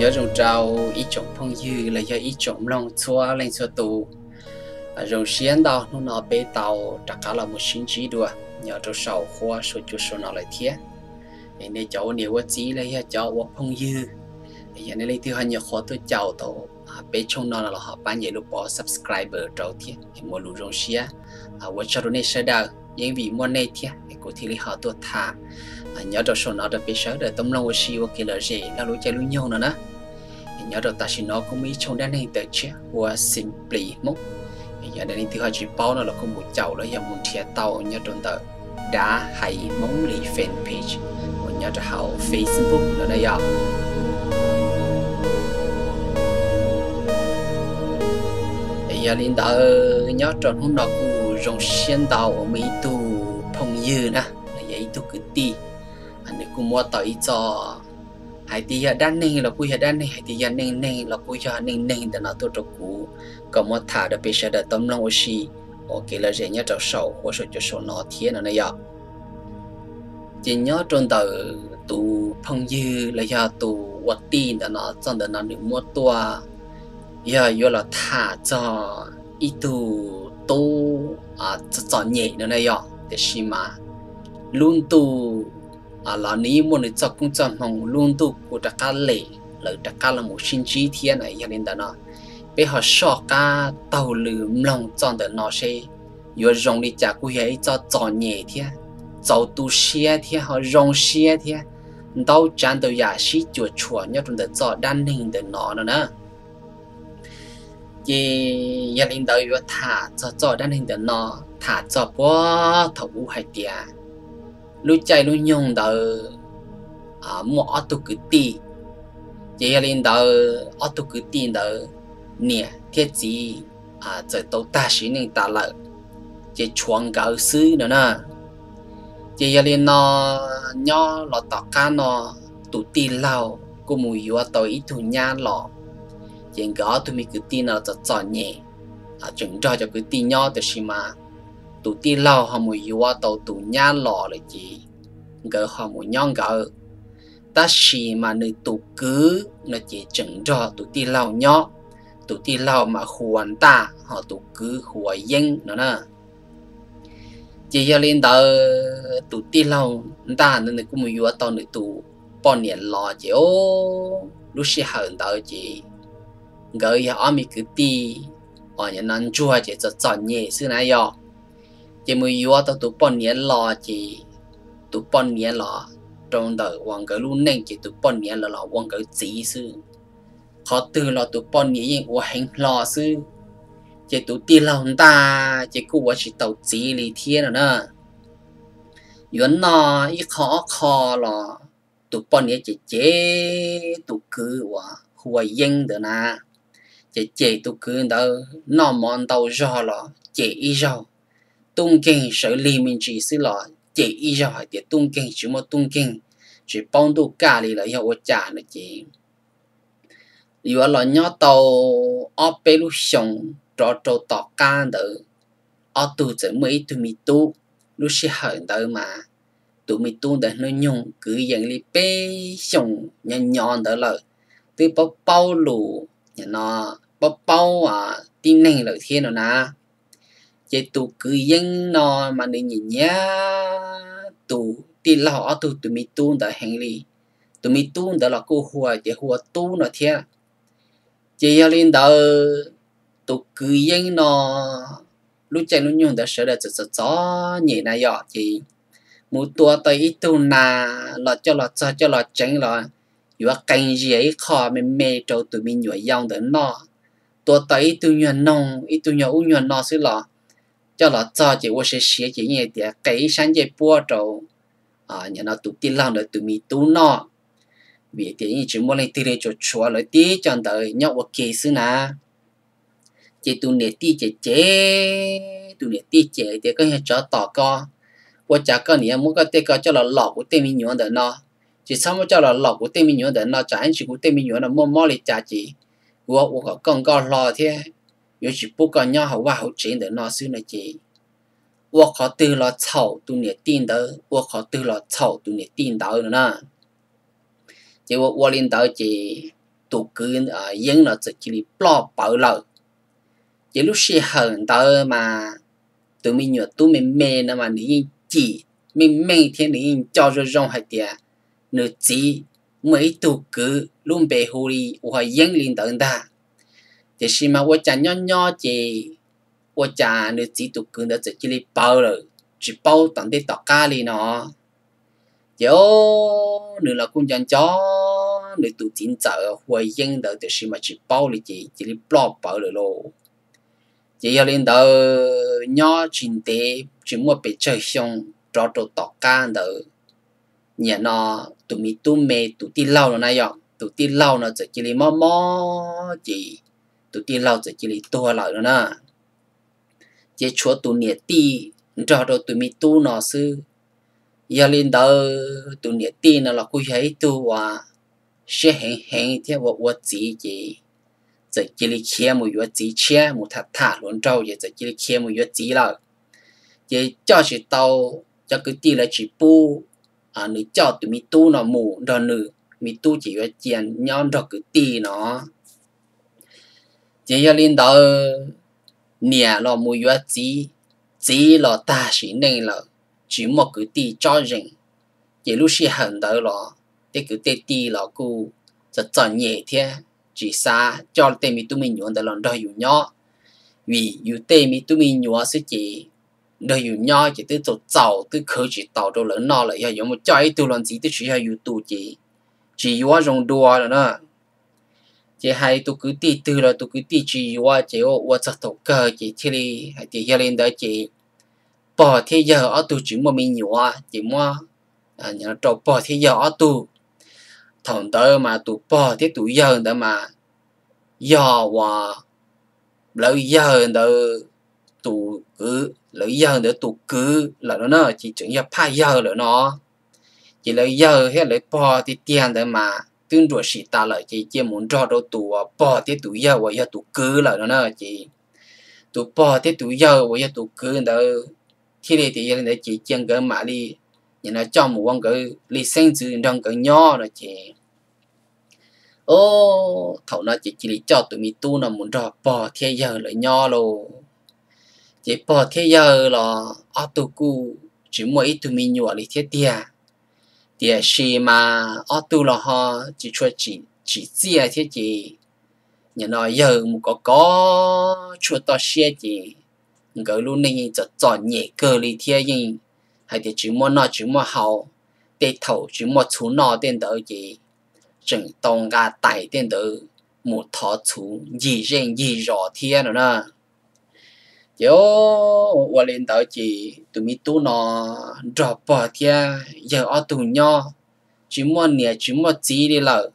nhớ rồng trao ít chồng phong dư là do ít chồng lòng xóa lên xóa tù. À, Rồi xiên đào nó nó bê tàu trả cả là một sinh trí đùa. Nhớ trong sầu khoa số chú số nó lại thiết nên cháu nếu có chí là cháu có phong dư. Giờ này thứ hai nhiều khó tôi cháu tàu bé trong nó là họ bán nhiều lúc bỏ subscriber cháu thiết thì mua lũ rồng xia à tôi cho nên sẽ đào những vị mua này thì cụ thể họ tôi thà. À, nhớ được số nó được bé sợ để tâm lòng của siêu cái là gì là lũ chơi lũ nhau nữa nè nhớ được ta chỉ nó cũng mấy trong đây này tới chứ. Và simply mốc giờ đây thứ hai chỉ bao nó là cũng một chậu đó, giờ muốn thiệt tàu, nhớ trong tờ. Đã hay mong lì fan page. Và nhớ được hậu Facebook là đây ạ. Giờ linh đạo nhớ tròn hôm đó cũng rong xuyên tàu ở mấy tu phong dư nè. Là vậy tu cứ ti anh ấy cũng mua tới cho hai tí giờ đan này là cúi giờ đan này hai tí giờ này này là cúi giờ này này để nó tôi cho cú. Có một thả được bây giờ để tâm lòng oxy ok là dễ nhớ trâu sầu hoặc là cho số nó thiên nó này giờ dạ. chỉ nhớ trong tờ tu phong dư là giờ tu vật tin để nó trong để nó được mua tua giờ giờ là thả cho ít tu tu à cho cho nhẹ nữa này giờ dạ. để xí mà luôn tu à là ní muốn được cho cũng cho mong luôn tu của tất cả lệ lợi tất cả là một sinh trí thiên này giờ nên đó nó bây họ sợ cả tàu lử lòng chọn được nó sẽ giờ rong đi trả của ấy cho chọn nhẹ thiên cháu tu xe thiên họ rong xe thiên đâu chẳng đâu giả sĩ chùa chùa nhất trong được cho đan hình được nó nữa nữa chỉ gia đình đời vừa thả cho cho đan hình được nó thả cho bó thầu u hay tiệt lúc chạy lu nhung đời à mua ô tô cứ đi chỉ gia đình đời ô tô cứ đi đời nè, thiết gì à giờ tàu ta sĩ nên ta lợi chỉ chuang gạo sư nữa nè. Chỉ gia đình nó nhỏ lọ tọt cá nó tụ ti lao, cô mùi yếu tàu ít thu nha lọ. Hiện gõ tụi mình cứ tin là cho cho nhẹ. À chúng cho cho cứ tin nhau từ xí mà tụ ti lâu họ mùi yêu tàu tụ nhà lò là gì gỡ họ mùi nhon gỡ. Ta xì mà nữ tụ cứ là chỉ chừng cho tụ ti lâu nhó. Tụ ti lâu mà hoàn ta, họ tụ cứ hoàn yên nữa nè. Chỉ cho lên đó tụ ti lâu ta nên cũng mùi yêu tàu nữ tụ bao nhiêu lò chỉ ô, lúc xí hận đó chỉ gỡ ya ami cứ ti ở nhà nan chua chỉ cho chọn nhẹ xưa này rồi chỉ mới yêu tao tụ bọn nhẹ lo chỉ tụ bọn nhẹ lo trong đời hoàng cái luôn nên chỉ tụ bọn nhẹ là lo hoàng cái chỉ sư họ từ lo tụ bọn nhẹ nhưng của hành lo sư chỉ tụ đi lòng ta chỉ cứ quá chỉ tàu chỉ lý thiên rồi nè yến nọ ít khó khó lo tụ bọn nhẹ chỉ chế tụ cứ wa huwa yên được nè chỉ chế tụ cứ đâu nó mòn đầu rõ là chế ít rõ tung kinh sở li mình chỉ xí lọ chỉ ý ra hỏi tiệt tung kinh chỉ một tung kinh chỉ bông tu cả đi là yêu quá trả nữa chị yêu là nhỏ tàu ở bê lu sông trò trò tọ ca nữa ở tu chỉ mấy tu mi tu lu sĩ hận tới mà tu mi tu để nó nhung cứ dạng li bê sông nhon nhon tới lợi từ bao bao lù nó bao bao à tin này lợi thiên rồi nè？chế tu cứ yên nó mà nên nhìn nhá. Tu thì lọ tu tu mi tu đã hành lý tu mi tu đã là cô hùa chế hùa tu nó thiệt, chế yêu lên đó tu cứ yên nó lúc chạy lúc nhung đã sợ đã sợ sợ nhẹ này dọ chị. Mu tua tới ít tu nà lọ cho lọ cho cho lọ tránh lọ yếu canh gì khó mình trâu tụi mình nhảy dòng đến nó tua tới ít tu nhảy nông ít tu nhảy u nhảy nó xí lọ cho là cho chỉ vô sẽ xé chỉ như thế cái sáng chỉ bùa trâu à nhà nó tụt tiền lao rồi tụt mi tụt nọ vì thế như chúng muốn lên tiền cho chúa lấy tí cho đời nhau vô kỳ xứ na, chỉ tụt nè tí chỉ chế tụt nè tí chế thì có thể cho tỏ co vô chả có nhà mua cái thể có cho là lọ của tên mi nhuận đời nọ chỉ xong mới cho là lọ của tên mi nhuận đời nọ chả anh chỉ của tên mi nhuận là mua mò lại chả chỉ của của có con con lọ thế nhớ chỉ bố con nhau hậu vào hậu chiến để nó xứ này chỉ 我考对了草都你定的，我考对了草都你定到的呢。结果我领导姐 tụ cứ ở yên nó chỉ chỉ bỏ bảo lợ chỉ lúc xí hận đó mà tụi mình nhớ tụi mình mê nó mà ní chỉ mình mê thiên ní cho cho rong hay tiệt nữa chỉ mấy tụ cứ luôn bề hồ đi và yên linh等的 thì mà vợ chồng nhỏ nhỏ thì vợ chồng được chỉ tụ cưng được chỉ chỉ đi rồi chỉ bao tận đi tọt cá đi nó giờ nữa là cũng chẳng cho nữa tụ chính trợ hồi dân đỡ thì mà chỉ bao đi chỉ chỉ đi bao bao rồi chỉ giờ lên đỡ nhỏ chuyện chỉ mua bị chơi xong tọt cá đỡ nhà nó tụi mi tụi mẹ tụi đi lâu rồi này rồi tụi đi lâu nó chỉ chỉ đi mò mò chỉ tụi ti lâu chỉ chỉ lì tua lại nữa nè. Chỉ chúa tụi nhiệt ti cho đồ tụi mi tu nó sư. Giờ lên đó tụi nhiệt ti nó là cúi thấy tu à sẽ hẹn hẹn theo vợ vợ chỉ chỉ chỉ chỉ lì kia một vợ chỉ khía một thà thà luôn trâu chỉ chỉ lì kia một vợ chỉ là? Chỉ cho chỉ tàu, cho cứ ti là chỉ bu à nữ cho tụi mi tu nó mù đó nữ mi tu chỉ vợ tiền nhau đó cứ ti nó chỉ cho linh đạo nhà lo mua yếu chỉ chỉ lo ta sĩ nên lo chỉ một cái đi cho rừng chỉ lúc khi hận đạo lo để cứ tê tí lo cú sẽ chọn nhẹ thế chỉ xa cho tê mi tụi mình nhuận đạo lo đòi yếu nhỏ vì yếu tê mi tụi mình nhuận sẽ chỉ đời yếu nhỏ chỉ tự tổ giàu tự khởi chỉ tạo đồ lớn nó lại hay giống một trái tự làm gì tự chỉ hay yếu tụ chỉ chỉ yếu dùng đùa rồi nữa chị hay tôi cứ đi từ là tôi cứ đi chỉ qua chị ô qua giật đầu cơ chị thì đi hay chị gia lên đó chị bỏ thì giờ ở tôi chỉ một mình nhỏ chị mua à nhà trò bỏ thì giờ ở tôi thằng tớ mà tôi bỏ thì tôi giờ đó mà giờ và lỡ giờ đó tôi cứ lỡ giờ đó tôi cứ là nó nó chỉ chuẩn giờ phải giờ nữa nó chỉ lỡ giờ hết lỡ bỏ thì tiền đó mà tương đối sĩ ta lại chỉ chỉ muốn cho đâu tụ bỏ thế tụ giờ và giờ tụ cứ là đó nó chỉ tụ bỏ thế tụ giờ và giờ tụ cứ đó khi này thì giờ này chỉ chân cái mà đi nhưng nó cho một con cái lý sinh sự trong cái nhỏ đó chị ô thầu nó chỉ chỉ cho tụi mình tu nó muốn cho bỏ thế giờ lại nhỏ luôn chỉ bỏ thế giờ là ở tụ cu chỉ mỗi tụi mình nhỏ lý thế tiền địa chỉ mà ở tu là chỉ cho chỉ chỉ chia thế chỉ nhà nó giờ một có có chua to xe chỉ cái lúc này cho cho nhẹ cơ lý thế gì hay thì chỉ mua nó chỉ mua hậu để thầu mua chú nó đến đó gì chừng tông gà tại đến đó một thọ chú gì riêng gì rõ thế nữa nè yo wa lên tao chỉ tụi mi tu nó drop bỏ thia à, giờ ở tụ nhỏ, chỉ muốn nè chỉ muốn chỉ đi lợ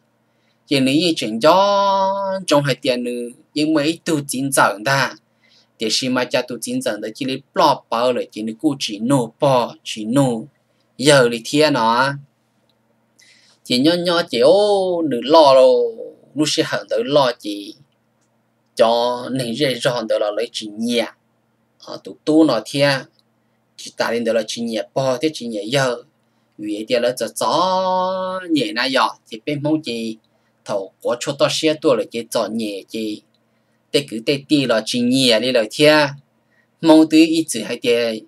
giờ nếu như chuyện gió trong hai tiền nữa nhưng mấy tụ chính chẳng ta. Thì khi mà cha tụ chính chẳng ta chỉ lấy bỏ bỏ rồi, chỉ lấy cú chỉ nô bỏ chỉ nô giờ thì thia nó. Chỉ nhỏ nhỏ chỉ, ô, nữ lo rồi. Lúc sẽ hận tới lo chỉ cho nên dễ dàng tới là lấy chỉ nhẹ tu tu nó thia. Chỉ ta lên đó là chỉ nhẹ bò, thế chỉ nhẹ giờ. Vì cho gió nhẹ na giờ mong gì thầu có chỗ to xe tua chỉ gió nhẹ chỉ tê cứ tê tì là chỉ nhẹ đi là mong tới ít chữ hay thế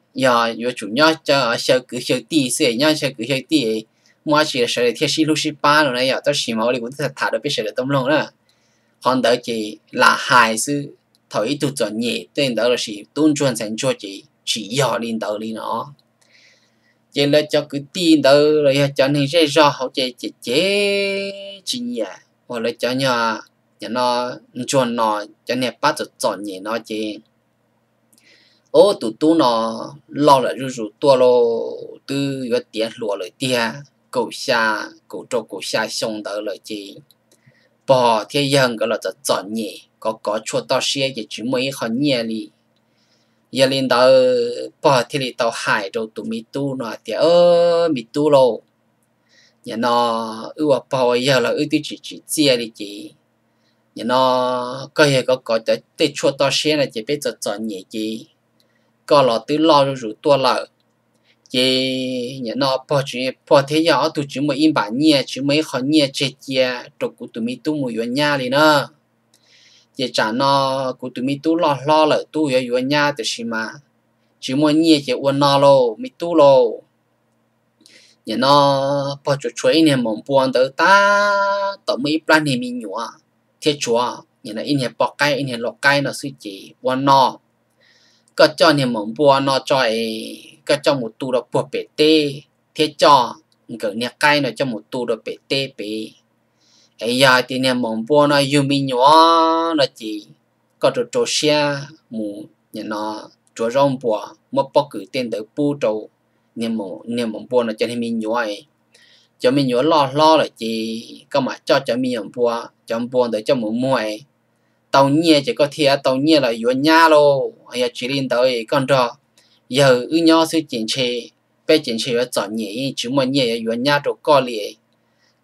chủ nhớ cho xe cứ xe tì xe nhớ xe cứ xe tì. Mua chỉ là sợ thiết sĩ lúc rồi này giờ tao xì máu cũng thật thà được biết sợ được tâm lòng đó. Còn đỡ chỉ là hài sự thầu tụ nhẹ đó là chỉ tôn chuẩn cho lên đầu lên nó chỉ là cho cứ tin đó rồi cho nên sẽ do họ chế chế chế chỉ nhẹ hoặc là cho nhà nhà nó chuẩn nó cho nên bắt được chọn nhẹ nó chỉ ô tụ tu nó lo là rủ rủ tua lo từ cái tiền lúa lại tiền cổ xa cổ trâu cổ xa xong đó rồi gì bỏ thế dân cái là chọn nhẹ có có chỗ tao xe chỉ chỉ mới họ nhẹ đi giờ lên đó, bỏ thì thì tàu hải rồi tụi mi tu nó thì ơ mi tu lô. Nhà nó, ư à, bỏ giờ là ư thì chỉ chỉ chia đi chỉ nhà nó, có hệ có có tới tới chỗ tao xe là chỉ biết cho cho nhẹ chỉ có lo từ lo rồi rủ tua lợ. Chỉ nhà nó bỏ chỉ bỏ thế giờ tụi chỉ mới im bản nhẹ, chỉ mới họ nhẹ chết chia trục cũng tụi mi tu mùi yuan nhà đi nữa giờ trả nó, cụ tụi mi tu lo lo lại tu ở yuan nhà từ xí mà. Chỉ muốn nhẹ chỉ uốn nó lô mi tu lô nhà nó bỏ chỗ chuối nè mong buồn tới ta tao mi plan nè, mi nhua thiệt chúa, nhà nó in hệ bỏ cái in hệ lọ cái nó suy chỉ uốn nó. Có ấy giờ thì nè mong bố nó yêu mình nhỏ, nó chỉ có chỗ chỗ xe, mù nhà nó chỗ rong bùa một bọc cử tên tới bu trâu nè mong nè mong bố nó cho nên mình nhỏ ấy. Cho mình nhỏ lo lo là chỉ có mà cho cho mình mong buồn cho mong buồn tới cho một mua ấy. Tàu nhẹ chỉ có thiệt tàu nhẹ là yếu nhà lô. Hay là chỉ lên tới con trò. Giờ ư nhau sự chỉnh chế bé chỉnh chế ở chọn nhẹ chứ mà nhẹ yếu nhà đồ co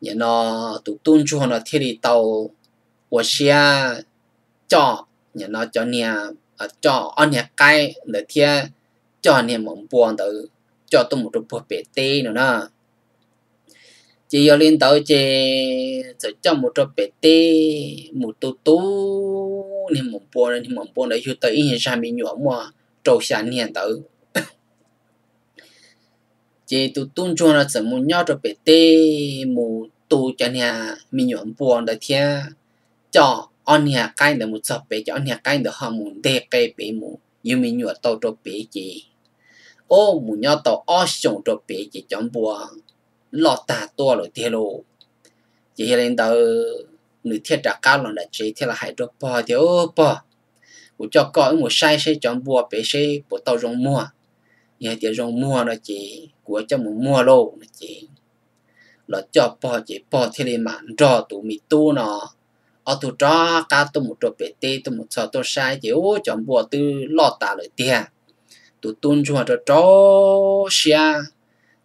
nhà nó tụ tuôn nó theo đi tàu ô xe cho, nhà nó cho nhà cho anh nhà cái, để theo cho nhà buồn từ cho tôi một bộ bể tê nữa nè. Chỉ giờ lên tàu chỉ cho một bộ bể tê, một tu tu ni mong nhà ni mong để chú tới nhà ra mình nhỏ mà trâu xa niên tới chế tu tung cho nhau cho bé tê mù tu cho nhà mình nhuận buồn đời thia. Cho anh nhà cái để một sập bé cho anh nhà cái để họ muốn đê cái bé mù. Yêu mình nhuận tàu cho bé chị. Ô mù nhau tàu ô sống cho bé chị chọn buồn. Lọt ta to rồi thế lô chỉ lên tàu người thiết trả cao lần là chế thiết là hai đôi bò thì ô, bò. Của cho coi một sai sẽ chọn buồn bé sẽ bộ tàu rong mua. Nhà thì rong mua là chị của cho một mua lô là chỉ là cho bò chỉ bò thì lên mạng cho tụ mì tu nó ở tụ cho cá tụ một trộn bể tê tụ một sọ tụ sai chỉ ô chọn bùa tư lọ tà lợi tiền tụ tuân cho cho cho xia.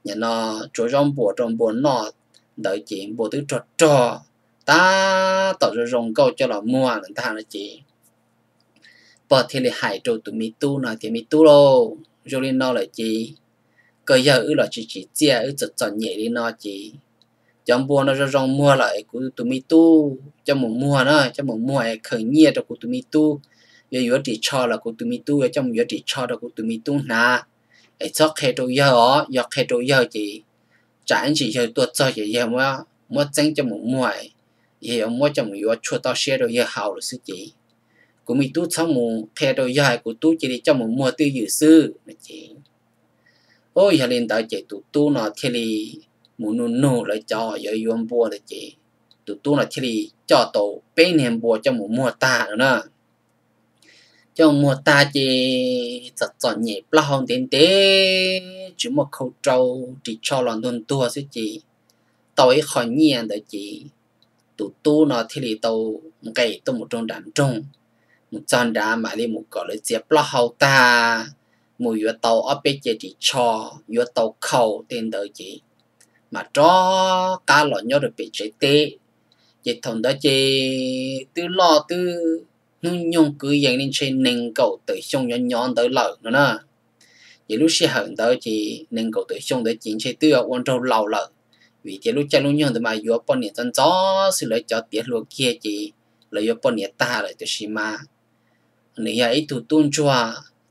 Nhà nó cho trong bùa trong bùa nó đợi chỉ bùa tư cho cho ta tạo ra rồng câu cho là mua là ta là chị. Bỏ thì là hải trâu tụi mì tu nó thì mì tu lô. Rồi nó là chị cơ giờ ư là chỉ chỉ chia ư chật chọn nhẹ đi nó chỉ. Trong buồn nó rong mua lại của tụi mi tu, cho một mua nó, cho một mua khởi nhẹ cho của tụi mi tu. Giờ giờ chỉ cho là của tụi mi tu trong giờ chỉ cho là của tụi mi tu nà. Ấy cho khe đồ giờ ó giờ khe đồ giờ chỉ chẳng chỉ giờ tuột cho chỉ giờ mua mua chân cho một mua ấy. Ye ông mua trong giờ chua tao xe rồi giờ hào rồi sư chị của mi tu xong một khe đồ giờ của tu chỉ đi trong một mua tư dự sư chỉ. chị ôi hà linh tới chỉ tụ tu nó thì li muốn nô nô lại cho yo yuan bùa là chỉ tụ tu nó thì li cho tổ bên hem bùa cho một mua ta nữa nè cho mua ta chỉ giật giật nhẹ bao hồng tiền tế chỉ một khẩu trâu chỉ cho lòng tuần tua sư chị. Tao khỏi nhiên đấy chỉ tụ tu nó thì li tàu một cái tụ một trong đàn trung một tròn đá mà đi một cỏ lấy dẹp lo hậu ta một yếu tàu ở bên kia chỉ cho yếu tàu khâu tiền đời chỉ mà cho cá lọ nhau được bị chế tê. Chỉ thằng đó chỉ từ lo từ nung nhung cứ dành lên trên nền cầu tự sông nhon nhon tới lợ nữa nè. Chỉ lúc xe hận đó chỉ nền cầu tự sông tới chính chế tư ở quan trâu lầu lợ vì thế lúc cha lúc nhau thì mà yếu bọn nhiệt chân gió sự lấy cho tiết lúc kia chỉ lấy yếu bọn nhiệt ta lại từ xí mà nếu ấy tụ tuôn chua.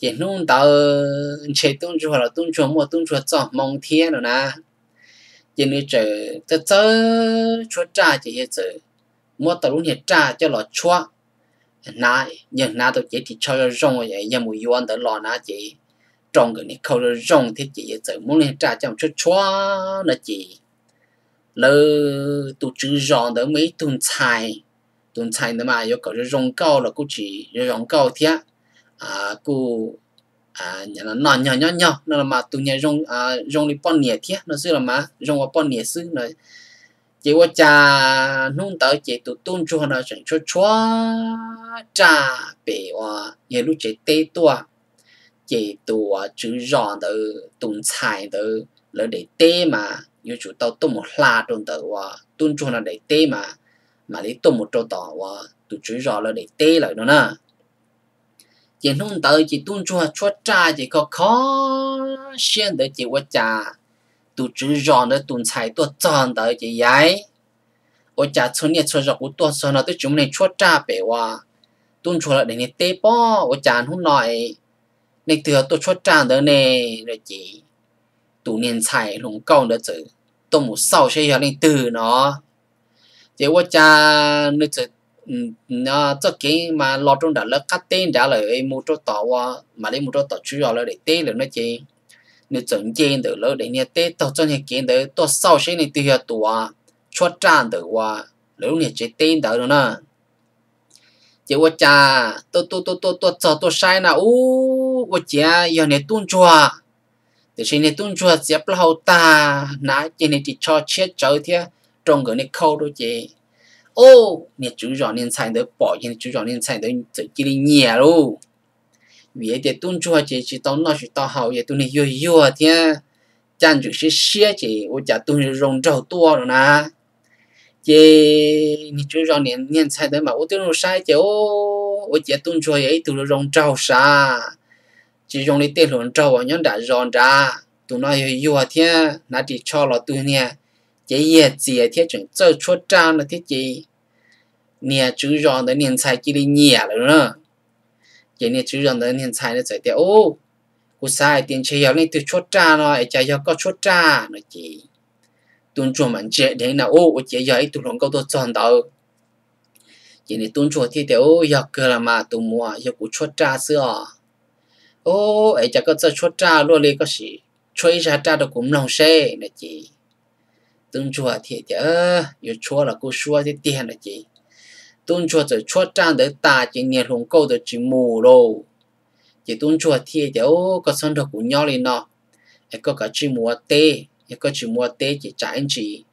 giờ nung tao chơi tung chua là tung chua mua tung chua cho mong thiên rồi nè. Chỉ nên chờ cho chớ chúa cha chỉ hết giờ mua tàu luôn hết cha cho lọ chúa. Na nhưng na tôi chỉ thì cho rong vậy, nhưng mùi yuan đó lọ na chỉ trong cái này khâu rong thì chỉ giờ muốn lên cha cho chúa chúa là chỉ lỡ tụ chữ rong đó mấy tuần xài. Tuần xài đó mà có cái rong cao là cũng chỉ rong cao thiệt à cô à nhà nó nọ nhỏ nhỏ nhỏ. Nó là mà tụ nhà rong à rong đi pon nhẹ thiệt nó xưa là mà rong qua pon nhẹ xưa nó chỉ qua cha nung tới chỉ tụ tuôn chua, nó chẳng cho chua cha bể qua, nhà lúc chỉ tê tua. Chỉ tụ chữ rong đó tuần xài đó lỡ để tê mà. Như chủ tao tụ một la trong đó qua tuôn chua nó để tê mà. Mà lấy tụ một chỗ đó qua tụ chữ rong lỡ để tê lại nó nè chỉ nông tới chỉ tuôn chua chua cha chỉ có khó xuyên tới chỉ qua cha tụ chữ rong đó tuần xài tua chọn tới chỉ vậy ở cha xuân nhiệt chua rọc của tua xuân nó tới chúng này chua cha bể hoa, tuôn chua là để này tê bó ở cha không nói này thừa tôi chua cha đó này rồi chỉ tụ niên xài lùng câu đó chữ tôi một sau sẽ giờ lên từ nó chỉ qua cha nó chữ nó cho cái mà lo trong đó là cắt tên đã là mua cho tàu mà lấy mua cho tàu chủ yếu là để tên là nó chỉ nếu chuẩn kiến được là để nhà tên tàu cho nhà kiến được tôi sau sẽ này tiêu hiện tuổi cho trang được qua nếu nhà chỉ tên đó nè, chỉ qua cha tôi tôi tôi tôi tôi cho tôi sai nào u qua cha giờ này tuôn chua thì xin này tuôn chua sẽ bao ta nãy chỉ này chỉ cho chết chơi thế trong cái này khâu đôi chị ô chú rõ nên sai tới, bỏ trên chú rõ nên sai tới tự chỉ đi nhẹ luôn. Vì để tuân chúa chỉ chỉ tao nói chỉ tao hậu vậy tuân này yo yo à thế chẳng chỉ sẽ xé chỉ ô chả tuân trâu tua rồi nè chị nè chú rõ nên nên sai tới mà ô tuân sai chị, ô ô chả tuân chúa vậy tuân rong trâu sa chỉ rong đi tên trâu và nhóm đã rong ra tuân nói yo yo thế nãy chỉ cho là tuân nè. Chị à ye chị thế chẳng chơi chúa trang là thế nè, chú giòn đến niên sai kia đi nhẹ rồi nữa chỉ nè, chú giòn đến niên sai nó sẽ tiếc ô cú sai, tiền chơi giáo này từ chốt tra rồi chơi giáo có chốt tra? Nó chỉ tuần chùa mình chơi đấy là ô chơi giáo ấy tụi lòng câu tôi chọn đâu chỉ nè tuần chùa thì tiếc ô giáo cơ là mà tụi mua giáo cú chốt tra xưa à? ô, ai chơi có chốt tra luôn đi, có gì chơi ra tra được cũng lòng xe nó chỉ tuần chùa thì tiếc yêu chùa là cú xua thì tiền là chỉ tuân chua chỉ chua trang để ta chỉ nhiệt hùng câu được chỉ mù rồi. Chỉ tuân chua thì để ô có sân được của nhau lên nọ, nó có cả chỉ mua tê có chỉ mua tê chỉ trả anh chị